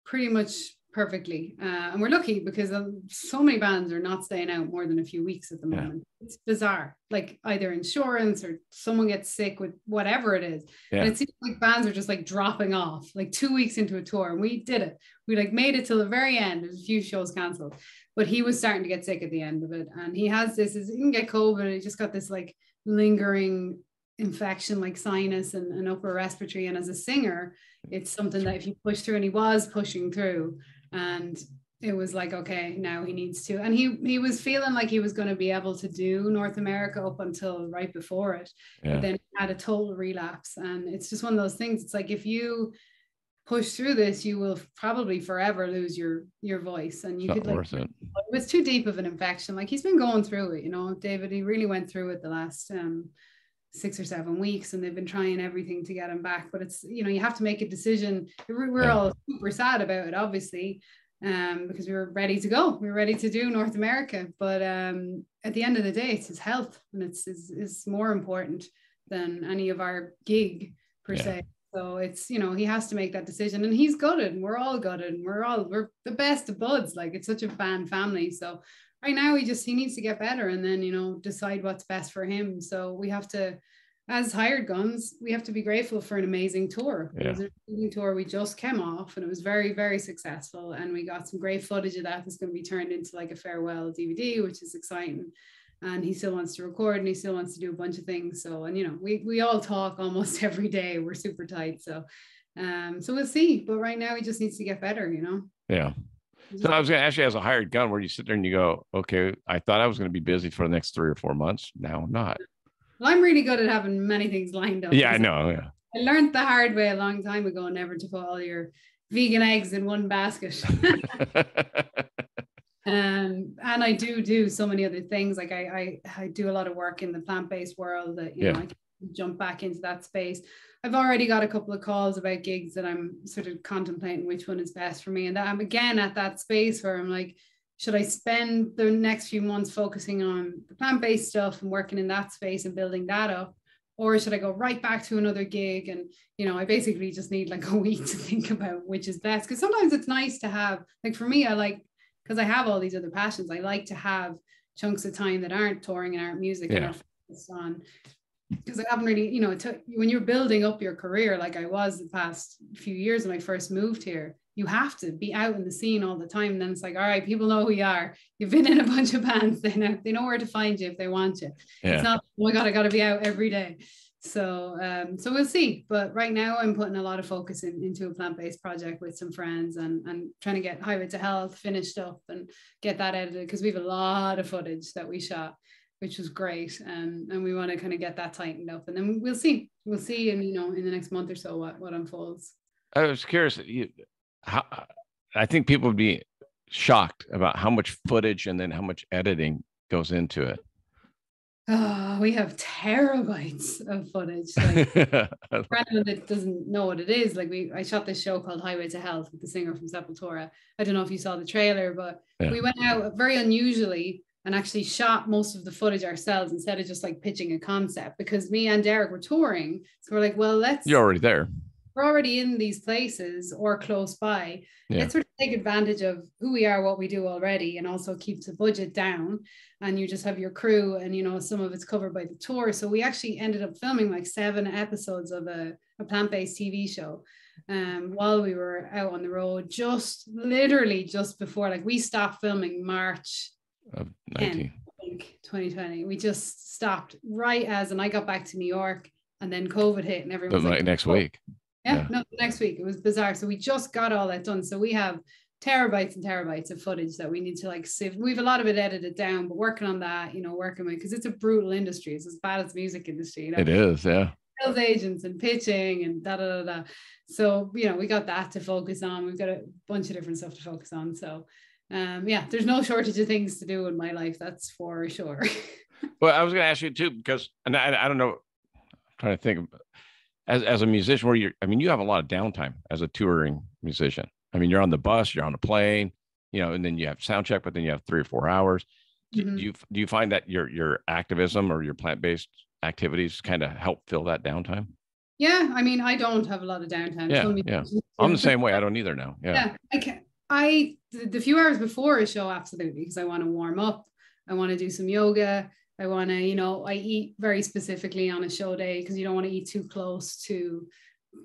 pretty much perfectly. Uh, and we're lucky because so many bands are not staying out more than a few weeks at the moment. Yeah. It's bizarre. Like either insurance or someone gets sick with whatever it is. Yeah. And it seems like bands are just like dropping off like two weeks into a tour. And we did it. We like made it till the very end. There's a few shows canceled. But he was starting to get sick at the end of it. And he has this, he can get COVID. He just got this like lingering infection like sinus and, and upper respiratory. And as a singer, it's something that if you push through, and he was pushing through, and it was like okay now he needs to and he he was feeling like he was going to be able to do north america up until right before it yeah. but then he had a total relapse and it's just one of those things it's like if you push through this you will probably forever lose your your voice and you could like it. it. was too deep of an infection like he's been going through it you know david he really went through it the last um six or seven weeks and they've been trying everything to get him back but it's you know you have to make a decision we're yeah. all super sad about it obviously um because we were ready to go we were ready to do north america but um at the end of the day it's his health and it's is, is more important than any of our gig per yeah. se so it's you know he has to make that decision and he's gutted and we're all gutted and we're all we're the best of buds like it's such a band family so right now he just he needs to get better and then you know decide what's best for him. So we have to as hired guns we have to be grateful for an amazing tour. Yeah. it was an amazing tour. We just came off and it was very very successful. And we got some great footage of that that's going to be turned into like a farewell dvd which is exciting. And he still wants to record and he still wants to do a bunch of things. So and you know we we all talk almost every day. We're super tight. So um so we'll see. But right now he just needs to get better you know? Yeah so I was going to ask you, as a hired gun, where you sit there and you go, okay, I thought I was going to be busy for the next three or four months. Now I'm not. Well, I'm really good at having many things lined up. Yeah, I know. Yeah. I learned the hard way a long time ago never to put all your vegan eggs in one basket. um, and I do do so many other things. Like I, I, I do a lot of work in the plant-based world that you yeah. know I can jump back into that space. I've already got a couple of calls about gigs that I'm sort of contemplating which one is best for me. And I'm again at that space where I'm like, should I spend the next few months focusing on the plant-based stuff and working in that space and building that up? Or should I go right back to another gig? And, you know, I basically just need like a week to think about which is best. Cause sometimes it's nice to have, like for me, I like, because I have all these other passions, I like to have chunks of time that aren't touring and aren't music yeah. and are focused on because I haven't really, you know, t- when you're building up your career, like I was the past few years when I first moved here, you have to be out in the scene all the time. And then it's like, all right, people know who you are. You've been in a bunch of bands. They know they know where to find you if they want you. Yeah. It's not, oh my god, I got to be out every day. So, um, so we'll see. But right now, I'm putting a lot of focus in, into a plant-based project with some friends and and trying to get Highway to Health finished up and get that edited because we have a lot of footage that we shot which is great. And and we want to kind of get that tightened up, and then we'll see, we'll see, and you know, in the next month or so, what what unfolds. I was curious, you, how I think people would be shocked about how much footage and then how much editing goes into it. Oh, we have terabytes of footage. Like, for anyone that doesn't know what it is, like we, I shot this show called Highway to Health with the singer from Sepultura. I don't know if you saw the trailer, but yeah. we went out very unusually and actually shot most of the footage ourselves instead of just like pitching a concept because me and Derek were touring. So we're like, well, let's. You're already there we're already in these places or close by. Yeah. Let's sort of take advantage of who we are, what we do already, and also keep the budget down. And you just have your crew, and you know, some of it's covered by the tour. So we actually ended up filming like seven episodes of a, a plant-based TV show um, while we were out on the road, just literally just before, like we stopped filming March of 19. 2020. We just stopped right as, and I got back to New York and then COVID hit and everyone. Like, next oh, week yeah, yeah, no, next week. It was bizarre. So we just got all that done. So we have terabytes and terabytes of footage that we need to like sift. We've a lot of it edited down, but working on that, you know, working with because it's a brutal industry. It's as bad as the music industry. You know? It is, yeah. Sales agents and pitching and da da da da. So you know, we got that to focus on. We've got a bunch of different stuff to focus on. So um, yeah, there's no shortage of things to do in my life. That's for sure. well, I was going to ask you too because, and I, I don't know, I'm trying to think as, as a musician where you're i mean you have a lot of downtime as a touring musician i mean you're on the bus you're on a plane you know and then you have sound check but then you have three or four hours mm-hmm. do you do you find that your your activism or your plant-based activities kind of help fill that downtime yeah i mean i don't have a lot of downtime yeah, yeah. i'm the same way i don't either now yeah, yeah i can i the, the few hours before a show absolutely because i want to warm up i want to do some yoga I want to, you know, I eat very specifically on a show day because you don't want to eat too close to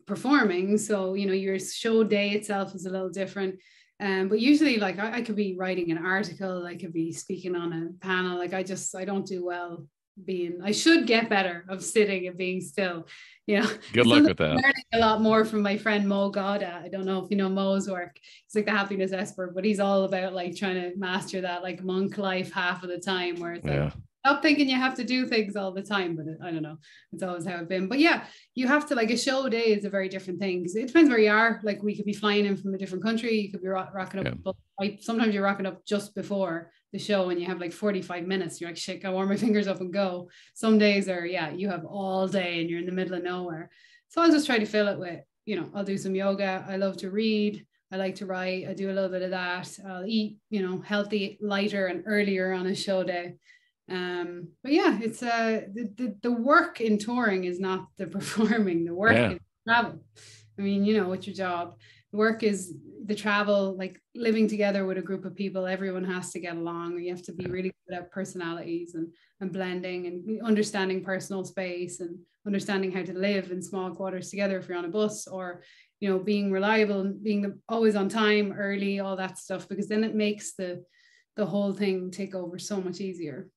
performing. So, you know, your show day itself is a little different. Um, but usually, like, I, I could be writing an article, I could be speaking on a panel. Like, I just, I don't do well being, I should get better of sitting and being still. You know, good luck with that. Learning a lot more from my friend Mo Gawdat. I don't know if you know Mo's work. He's like the happiness expert, but he's all about like trying to master that like monk life half of the time where it's yeah. like, stop thinking you have to do things all the time but I don't know it's always how it's been but yeah you have to like a show day is a very different thing it depends where you are like we could be flying in from a different country you could be rock, rocking up yeah. but like, sometimes you're rocking up just before the show and you have like 45 minutes you're like shit I warm my fingers up and go. Some days are yeah you have all day and you're in the middle of nowhere. So I'll just try to fill it with you know I'll do some yoga. I love to read. I like to write. I do a little bit of that. I'll eat you know healthy lighter and earlier on a show day. Um but yeah it's uh the, the, the work in touring is not the performing the work yeah. is travel. I mean you know what's your job work is the travel like living together with a group of people everyone has to get along you have to be really good at personalities and and blending and understanding personal space and understanding how to live in small quarters together if you're on a bus or you know being reliable and being always on time early all that stuff because then it makes the the whole thing take over so much easier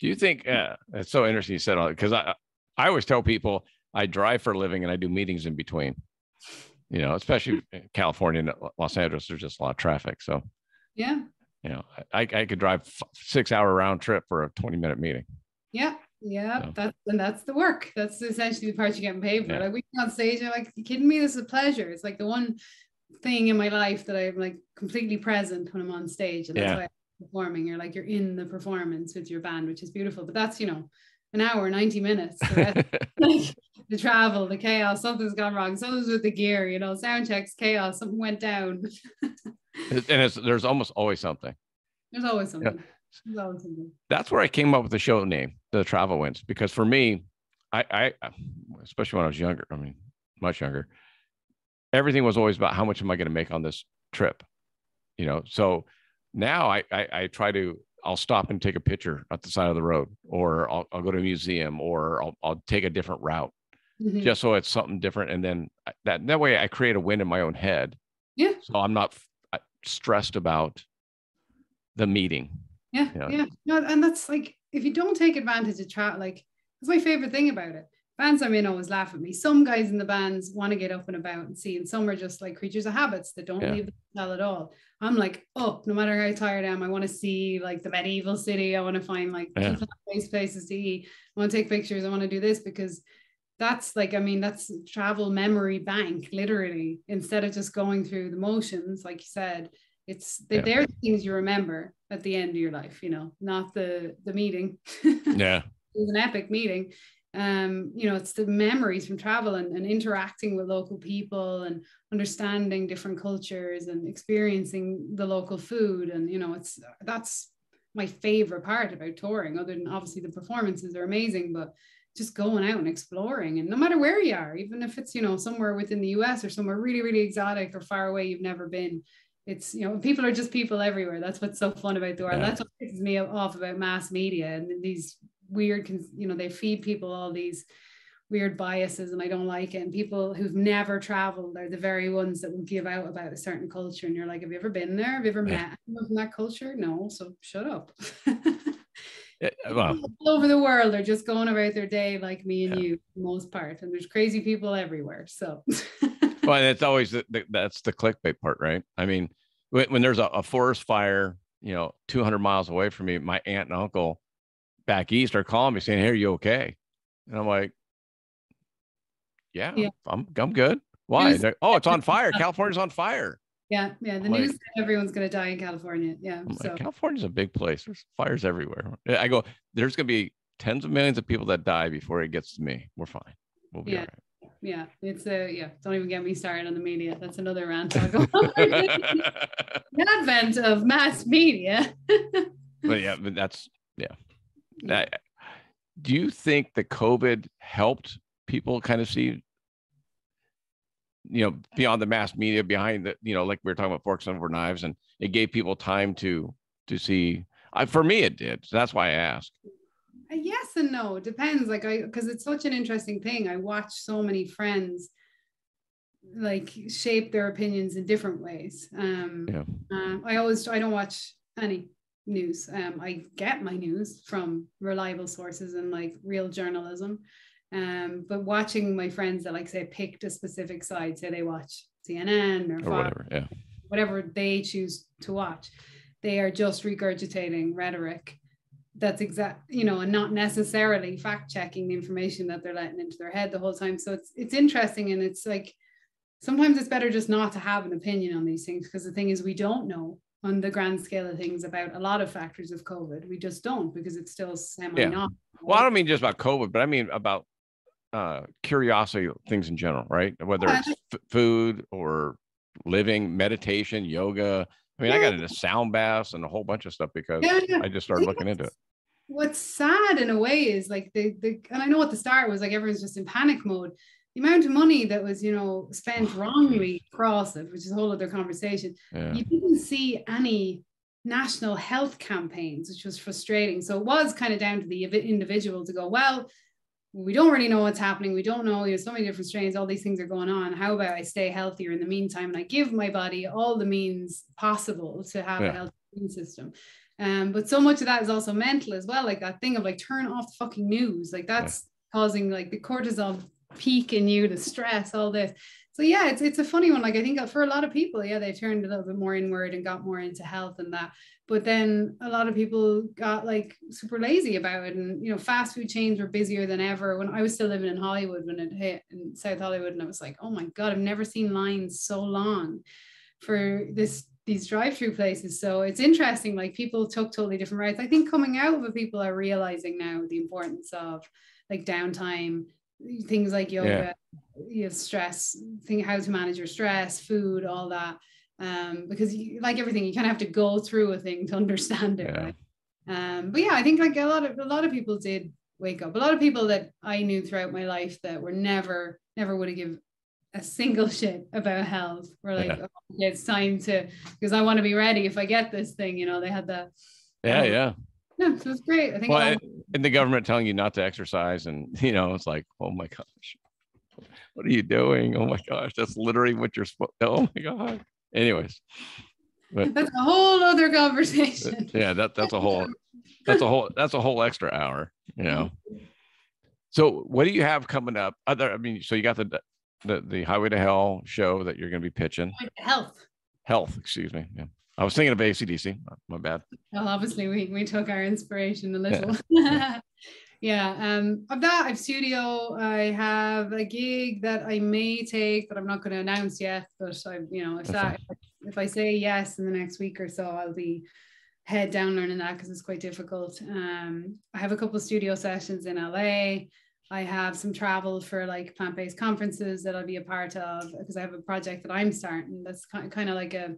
do you think uh, it's so interesting you said all because I I always tell people I drive for a living and I do meetings in between. You know, especially hmm. California and Los Angeles, there's just a lot of traffic. So yeah, you know, I, I could drive six hour round trip for a 20 minute meeting. Yeah. Yeah, so. that's and that's the work. That's essentially the part you're getting paid for. Yeah. Like we on stage, you're like, you kidding me? This is a pleasure. It's like the one thing in my life that I'm like completely present when I'm on stage. And that's yeah. why performing you're like you're in the performance with your band which is beautiful but that's you know an hour 90 minutes the, like, the travel the chaos something's gone wrong something's with the gear you know sound checks chaos something went down. And it's there's almost always something. There's always something. Yeah. There's always something. That's where i came up with the show name the travel wins because for me I, I especially when i was younger i mean much younger everything was always about how much am i going to make on this trip you know? So now I, I, I try to I'll stop and take a picture at the side of the road, or I'll, I'll go to a museum, or I'll, I'll take a different route, mm-hmm. just so it's something different. And then that that way I create a win in my own head. Yeah. So I'm not stressed about the meeting. Yeah, you know? yeah. No, and that's like if you don't take advantage of chat, like that's my favorite thing about it. Bands I'm in always laugh at me. Some guys in the bands want to get up and about and see, and some are just like creatures of habits that don't Yeah. leave the hotel at all. I'm like, oh, no matter how tired I am, I want to see like the medieval city. I want to find like Yeah. places to eat. I want to take pictures. I want to do this because that's like, I mean, that's travel memory bank, literally. Instead of just going through the motions, like you said, it's Yeah. they're the things you remember at the end of your life, you know, not the the meeting. Yeah. it was an epic meeting. Um, you know, it's the memories from travel and, and interacting with local people and understanding different cultures and experiencing the local food. And, you know, it's that's my favorite part about touring, other than obviously the performances are amazing, but just going out and exploring. And no matter where you are, even if it's, you know, somewhere within the US or somewhere really, really exotic or far away you've never been, it's you know people are just people everywhere that's what's so fun about the world Yeah. that's what pisses me off about mass media and these weird you know they feed people all these weird biases and i don't like it. And people who've never traveled are the very ones that will give out about a certain culture. And you're like have you ever been there? Have you ever Yeah. met from that culture? No so shut up. Yeah, well, all over the world are just going about their day like me and Yeah. you most part. And there's crazy people everywhere so. Well, and it's always the, the, that's the clickbait part, right? I mean, when, when there's a, a forest fire, you know, 200 miles away from me, my aunt and uncle back east are calling me saying, "Hey, are you okay?" And I'm like, "Yeah, Yeah. I'm I'm good." Why? Oh, it's on fire. California's on fire. yeah yeah the Like- news said everyone's going to die in california yeah I'm so like, California's a big place. There's fires everywhere. I go, there's gonna be tens of millions of people that die before it gets to me. We're fine. We'll be Yeah. all right. yeah it's a yeah don't even get me started on the media that's another rant I'll go the advent of mass media but yeah, but that's yeah. That- do you think the COVID helped people kind of see, you know, beyond the mass media, behind the, you know, like we were talking about forks over knives, and it gave people time to to see. I, for me, it did. So that's why I asked. Uh, yes and no it depends like i because it's such an interesting thing i watch so many friends like shape their opinions in different ways um Yeah. uh, i always i don't watch any news um i get my news from reliable sources and like real journalism um but watching my friends that like say picked a specific side say they watch cnn or, Or Fox, whatever. Yeah. whatever they choose to watch they are just regurgitating rhetoric that's exact you know and not necessarily fact checking the information that they're letting into their head the whole time so it's it's interesting and it's like sometimes it's better just not to have an opinion on these things because the thing is we don't know on the grand scale of things about a lot of factors of covid we just don't because it's still semi Yeah. Well, I don't mean just about COVID, but I mean about uh, curiosity things in general, right? Whether Yeah. it's f- food or living, meditation, yoga. I mean, I got into sound baths and a whole bunch of stuff because Yeah, yeah. I just started looking into it. what's sad in a way is like the the and I know at the start was like everyone's just in panic mode. The amount of money that was, you know, spent wrongly across it, which is a whole other conversation. Yeah. You didn't see any national health campaigns, which was frustrating. So it was kind of down to the individual to go, well, we don't really know what's happening. We don't know, you know, so many different strains, all these things are going on. How about I stay healthier in the meantime and I give my body all the means possible to have Yeah. a healthy immune system. Um, but so much of that is also mental as well, like that thing of like turn off the fucking news, like that's causing like the cortisol peak in you, the stress, all this. So yeah, it's it's a funny one. Like I think for a lot of people, yeah, they turned a little bit more inward and got more into health and that. But then a lot of people got like super lazy about it, and you know, fast food chains were busier than ever. When I was still living in Hollywood, when it hit in South Hollywood, and I was like, oh my god, I've never seen lines so long for this these drive-through places. So it's interesting. Like people took totally different routes. I think coming out of it, people are realizing now the importance of like downtime, things like yoga, you have stress, think how to manage your stress, food, all that. Um, because you, like everything, you kind of have to go through a thing to understand it. Yeah. Right? Um, but yeah, I think like a lot of a lot of people did wake up. A lot of people that I knew throughout my life that were never, never would have give a single shit about health. Were like, Yeah. oh, it's time to because I want to be ready if I get this thing. You know, they had the Yeah, Oh, yeah. Yeah, so it's great. I think. Well, and, and the government telling you not to exercise, and you know, it's like, oh my gosh, what are you doing? Oh my gosh, that's literally what you're supposed. Oh my god. Anyways, but that's a whole other conversation. yeah, that that's a whole that's a whole that's a whole extra hour. You know. So what do you have coming up? Other, I mean, so you got the the the Highway to Hell show that you're going to be pitching. Health. Health, excuse me. Yeah. I was thinking of AC/DC. My bad. Well, obviously we, we took our inspiration a little. Yeah. yeah. Um of that I've studio. I have a gig that I may take, but I'm not going to announce yet. But I, you know, if that if I say yes in the next week or so, I'll be head down learning that because it's quite difficult. Um, I have a couple studio sessions in LA. I have some travel for like plant-based conferences that I'll be a part of because I have a project that I'm starting that's kind of like a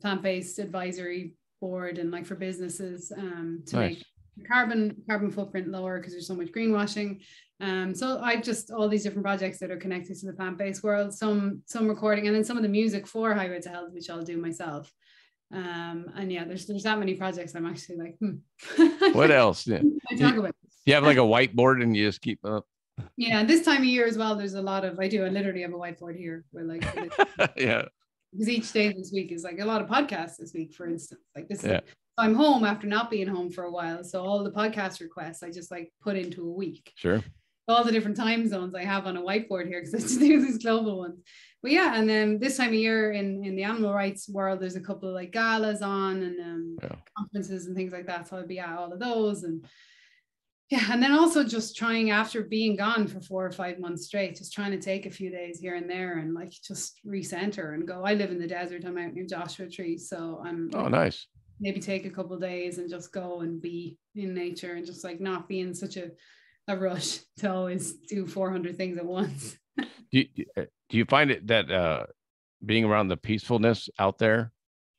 plant-based advisory board and like for businesses um, to nice. make carbon carbon footprint lower because there's so much greenwashing. Um, so I just all these different projects that are connected to the plant-based world, some some recording, and then some of the music for Highway to Health, which I'll do myself. Um, and yeah, there's there's that many projects. I'm actually like, hmm. what else? Yeah. I talk about. You have like a whiteboard and you just keep up. Yeah, this time of year as well. There's a lot of I do. I literally have a whiteboard here where like yeah because each day this week is like a lot of podcasts this week, for instance. Like this yeah. is I'm home after not being home for a while. So all the podcast requests I just like put into a week. Sure. All the different time zones I have on a whiteboard here because I just do these global ones. But yeah, and then this time of year in in the animal rights world, there's a couple of like galas on and um, yeah. conferences and things like that. So I'll be at all of those and yeah and then also just trying after being gone for four or five months straight just trying to take a few days here and there and like just recenter and go i live in the desert i'm out near joshua tree so i'm oh nice. maybe take a couple days and just go and be in nature and just like not be in such a, a rush to always do 400 things at once. Do you, uh, do you find it that uh being around the peacefulness out there?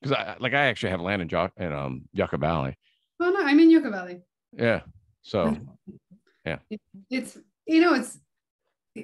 Because i like i actually have land in, jo- in um yucca valley. Oh no i'm in yucca valley. Yeah so, yeah, it's you know it's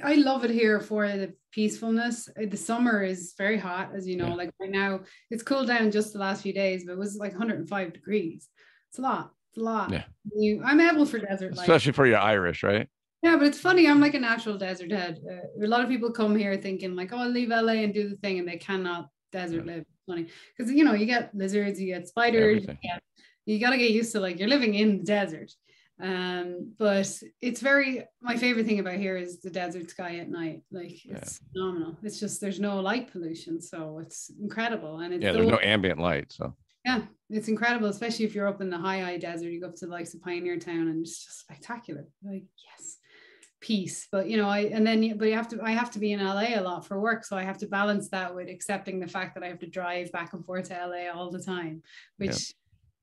I love it here for the peacefulness. The summer is very hot, as you know. Yeah. Like right now, it's cooled down just the last few days, but it was like 105 degrees. It's a lot. It's a lot. Yeah. You, I'm able for desert life. Especially for your Irish, right? Yeah, but it's funny. I'm like a natural desert head. Uh, a lot of people come here thinking like, "Oh, I'll leave LA and do the thing," and they cannot desert yeah. live. Funny because you know you get lizards, you get spiders. You, get, you got to get used to like you're living in the desert. Um, but it's very my favorite thing about here is the desert sky at night. Like it's yeah. phenomenal. It's just there's no light pollution, so it's incredible. And it's yeah, there's no ambient light, so yeah, it's incredible, especially if you're up in the high high desert. You go up to the likes of Pioneertown, and it's just spectacular. Like yes, peace. But you know, I and then but you have to I have to be in LA a lot for work, so I have to balance that with accepting the fact that I have to drive back and forth to LA all the time, which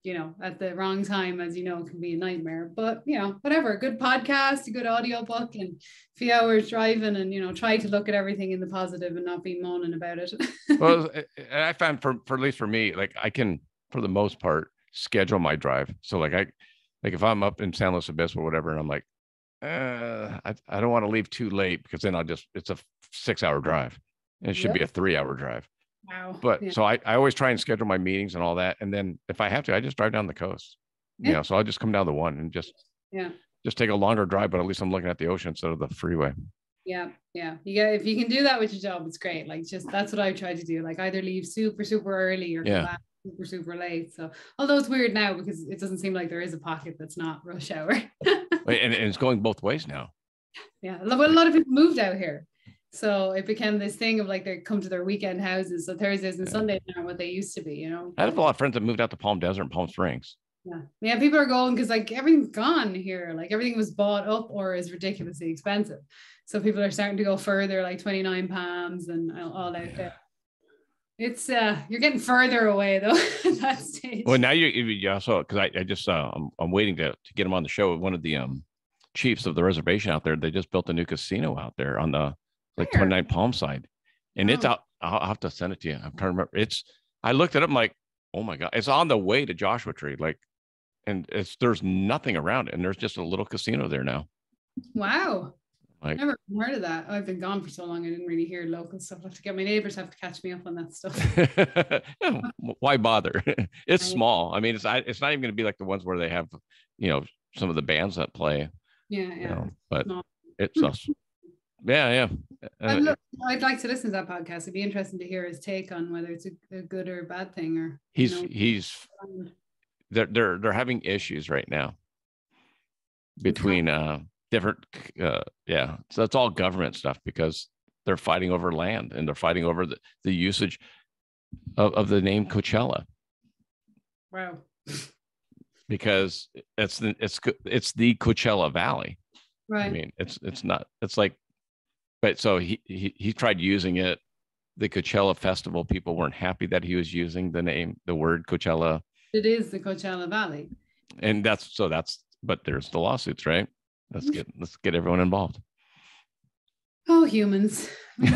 you know, at the wrong time, as you know, can be a nightmare. But you know, whatever, a good podcast, a good audio book, and a few hours driving, and you know, try to look at everything in the positive and not be moaning about it. well, I found for for at least for me, like I can, for the most part, schedule my drive. So like I, like if I'm up in San Luis Obispo or whatever, and I'm like, uh, I I don't want to leave too late because then I'll just it's a six hour drive. And it should yep. be a three hour drive. Wow. But yeah. so I, I always try and schedule my meetings and all that. And then if I have to, I just drive down the coast. Yeah. You know, so I'll just come down the one and just yeah, just take a longer drive, but at least I'm looking at the ocean instead of the freeway. Yeah, yeah. You get if you can do that with your job, it's great. Like just that's what I try to do. Like either leave super, super early or yeah. super, super late. So although it's weird now because it doesn't seem like there is a pocket that's not rush hour. and, and it's going both ways now. Yeah. A lot of people moved out here. So it became this thing of like they come to their weekend houses. So Thursdays and yeah. Sundays aren't what they used to be, you know. I have a lot of friends that moved out to Palm Desert and Palm Springs. Yeah. Yeah. People are going because like everything's gone here. Like everything was bought up or is ridiculously expensive. So people are starting to go further, like 29 Palms and all that. yeah. there. It's uh you're getting further away though at that stage. Well, now you you also because I, I just uh I'm, I'm waiting to to get him on the show. One of the um chiefs of the reservation out there, they just built a new casino out there on the like 29 Palm side. And oh. it's out. I'll have to send it to you. I'm trying to remember. It's I looked at it, I'm like, oh my God, it's on the way to Joshua Tree. Like, and it's there's nothing around it. And there's just a little casino there now. Wow. Like, Never heard of that. Oh, I've been gone for so long. I didn't really hear local stuff. I have to get my neighbors have to catch me up on that stuff. Why bother? it's small. I mean, it's I it's not even going to be like the ones where they have, you know, some of the bands that play. Yeah, yeah. You know, but it's hmm. us. Yeah, yeah. Uh, I'd, look, I'd, like to listen to that podcast. It'd be interesting to hear his take on whether it's a, a good or a bad thing. Or he's you know, he's they're they're they're having issues right now between uh different uh, yeah so that's all government stuff because they're fighting over land and they're fighting over the, the usage of, of the name coachella wow because it's the it's it's the coachella valley right i mean it's it's not it's like but so he he, he tried using it. The coachella festival people weren't happy that he was using the name the word coachella. It is the coachella valley. And that's so that's but there's the lawsuits right? Let's get let's get everyone involved. Oh humans.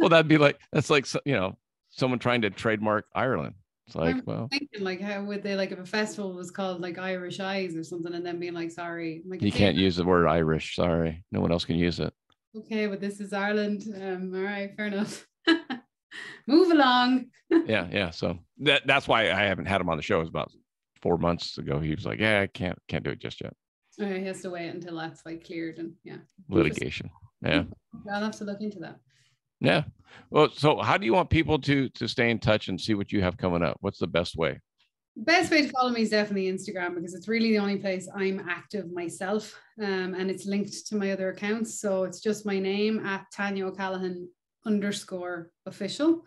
Well that'd be like that's like you know someone trying to trademark ireland it's like I'm well thinking like how would they like if a festival was called like irish eyes or something and then being like sorry like you can't use the word irish sorry. No one else can use it. Okay but this is ireland. Um all right fair enough. Move along. Yeah yeah so that that's why i haven't had him on the show it's about four months ago. He was like yeah i can't can't do it just yet. He has to wait until that's like cleared and yeah. Litigation yeah. I'll have to look into that yeah. Well so how do you want people to to stay in touch and see what you have coming up? What's the best way? Best way to follow me is definitely instagram because it's really the only place i'm active myself um, and it's linked to my other accounts. So it's just my name at tanya o'callaghan underscore official.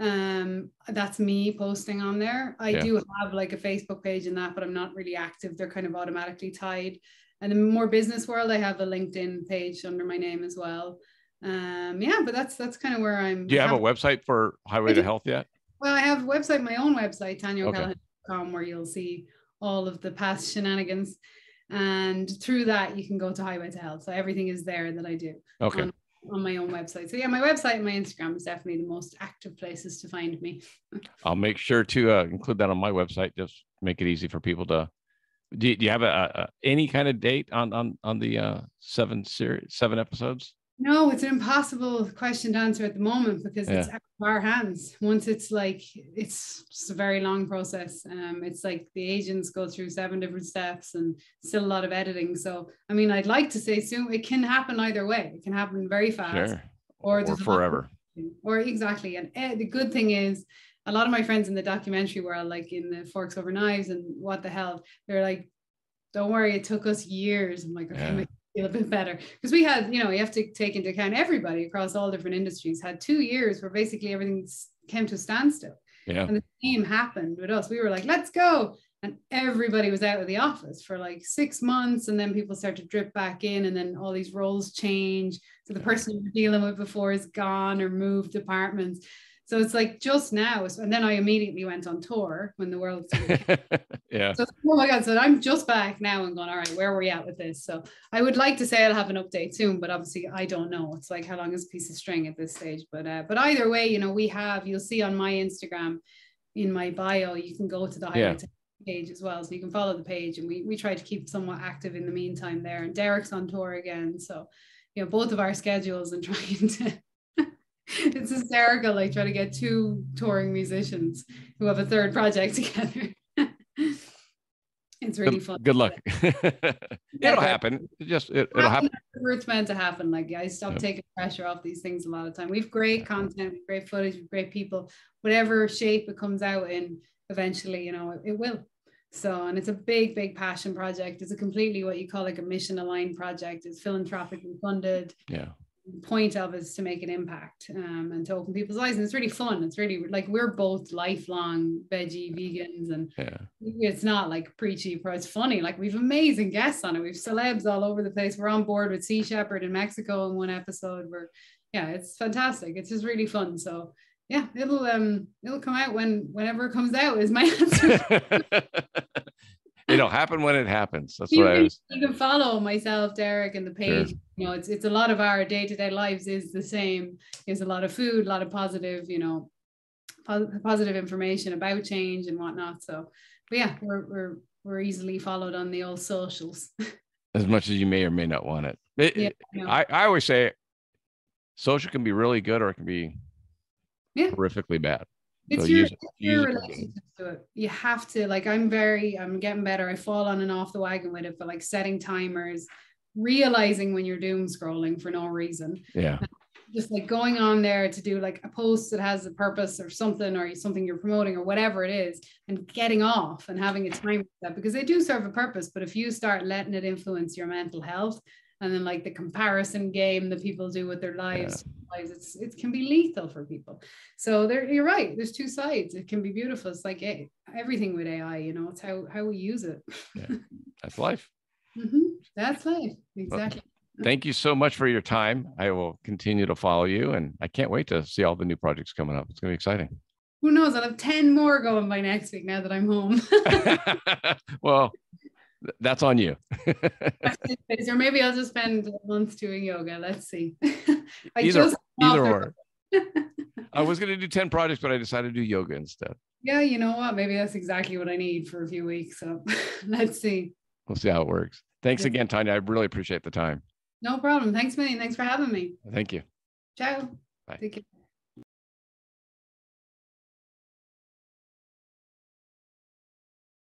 Um that's me posting on there. I yeah. do have like a facebook page and that but i'm not really active. They're kind of automatically tied. And in more business world i have a linkedin page under my name as well um yeah but that's that's kind of where i'm do you have a website for highway to health yet well i have a website my own website tanyaocallaghan.com okay. where you'll see all of the past shenanigans and through that you can go to highway to health so everything is there that i do okay on, on my own website. So yeah, my website and my Instagram is definitely the most active places to find me. I'll make sure to uh, include that on my website. Just make it easy for people to. Do you, do you have a, a, any kind of date on on on the uh, seven series seven episodes? No, it's an impossible question to answer at the moment because yeah. it's out of our hands. Once it's like it's just a very long process. Um, it's like the agents go through seven different steps and still a lot of editing. So I mean, I'd like to say soon it can happen either way. It can happen very fast, sure. or, or forever, or exactly. And uh, the good thing is, a lot of my friends in the documentary world, like in the Forks Over Knives and what the health, they're like, "Don't worry, it took us years." I'm like, okay, yeah feel a bit better. Because we had you know you have to take into account everybody across all different industries had two years where basically everything came to a standstill. Yeah. And the same happened with us. We were like let's go. And everybody was out of the office for like six months and then people start to drip back in and then all these roles change. So the person you were dealing with before is gone or moved departments so it's like just now. And then I immediately went on tour when the world. yeah. So, oh my God. So I'm just back now and going, all right, where are we at with this? So I would like to say I'll have an update soon, but obviously I don't know. It's like how long is a piece of string at this stage? But uh, but either way, you know, we have, you'll see on my Instagram in my bio, you can go to the highway yeah. page as well. So you can follow the page and we we try to keep somewhat active in the meantime there. And Derek's on tour again. So you know, both of our schedules and trying to it's hysterical, like trying to get two touring musicians who have a third project together. it's really good, fun. Good luck. it'll happen. It just it, will happen. It's meant to happen. Like I stop taking pressure off these things a lot of time. We've great content, great footage, great people. Whatever shape it comes out in, eventually, you know, it, it will. So, and it's a big, big passion project. It's a completely what you call like a mission aligned project. It's philanthropically funded. Yeah point of is to make an impact um, and to open people's eyes. And it's really fun. It's really like we're both lifelong veggie vegans, and yeah. it's not like preachy, but it's funny. Like we've amazing guests on it. We've celebs all over the place. We're on board with Sea Shepherd in Mexico in one episode. We're yeah, it's fantastic. It's just really fun. So yeah, it'll um it'll come out when whenever it comes out is my answer. it'll happen when it happens. That's you what I was. You can follow myself, Derek, and the page. Sure. You know, it's it's a lot of our day to day lives is the same. There's a lot of food, a lot of positive, you know, positive information about change and whatnot. So, but yeah, we're we're we're easily followed on the old socials. as much as you may or may not want it. it yeah, I, I always say social can be really good or it can be yeah. horrifically bad. It's so your, use, your relationship to it. You have to like. I'm very. I'm getting better. I fall on and off the wagon with it, but like setting timers, realizing when you're doom scrolling for no reason. Yeah. just like going on there to do like a post that has a purpose or something or something you're promoting or whatever it is and getting off and having a time that because they do serve a purpose but if you start letting it influence your mental health and then like the comparison game that people do with their lives yeah. it's it can be lethal for people. So there you're right there's two sides it can be beautiful it's like hey, everything with ai you know it's how how we use it. Yeah. that's life. Mm-hmm. that's life exactly. well, thank you so much for your time. I will continue to follow you and i can't wait to see all the new projects coming up. It's going to be exciting. Who knows? I'll have 10 more going by next week now that i'm home. Well that's on you. or maybe I'll just spend months doing yoga. Let's see. either either or. I was going to do 10 projects, but I decided to do yoga instead. Yeah, you know what? Maybe that's exactly what I need for a few weeks. So let's see. We'll see how it works. Thanks again, Tanya. I really appreciate the time. No problem. Thanks, Minnie. Thanks for having me. Thank you. Ciao. Bye.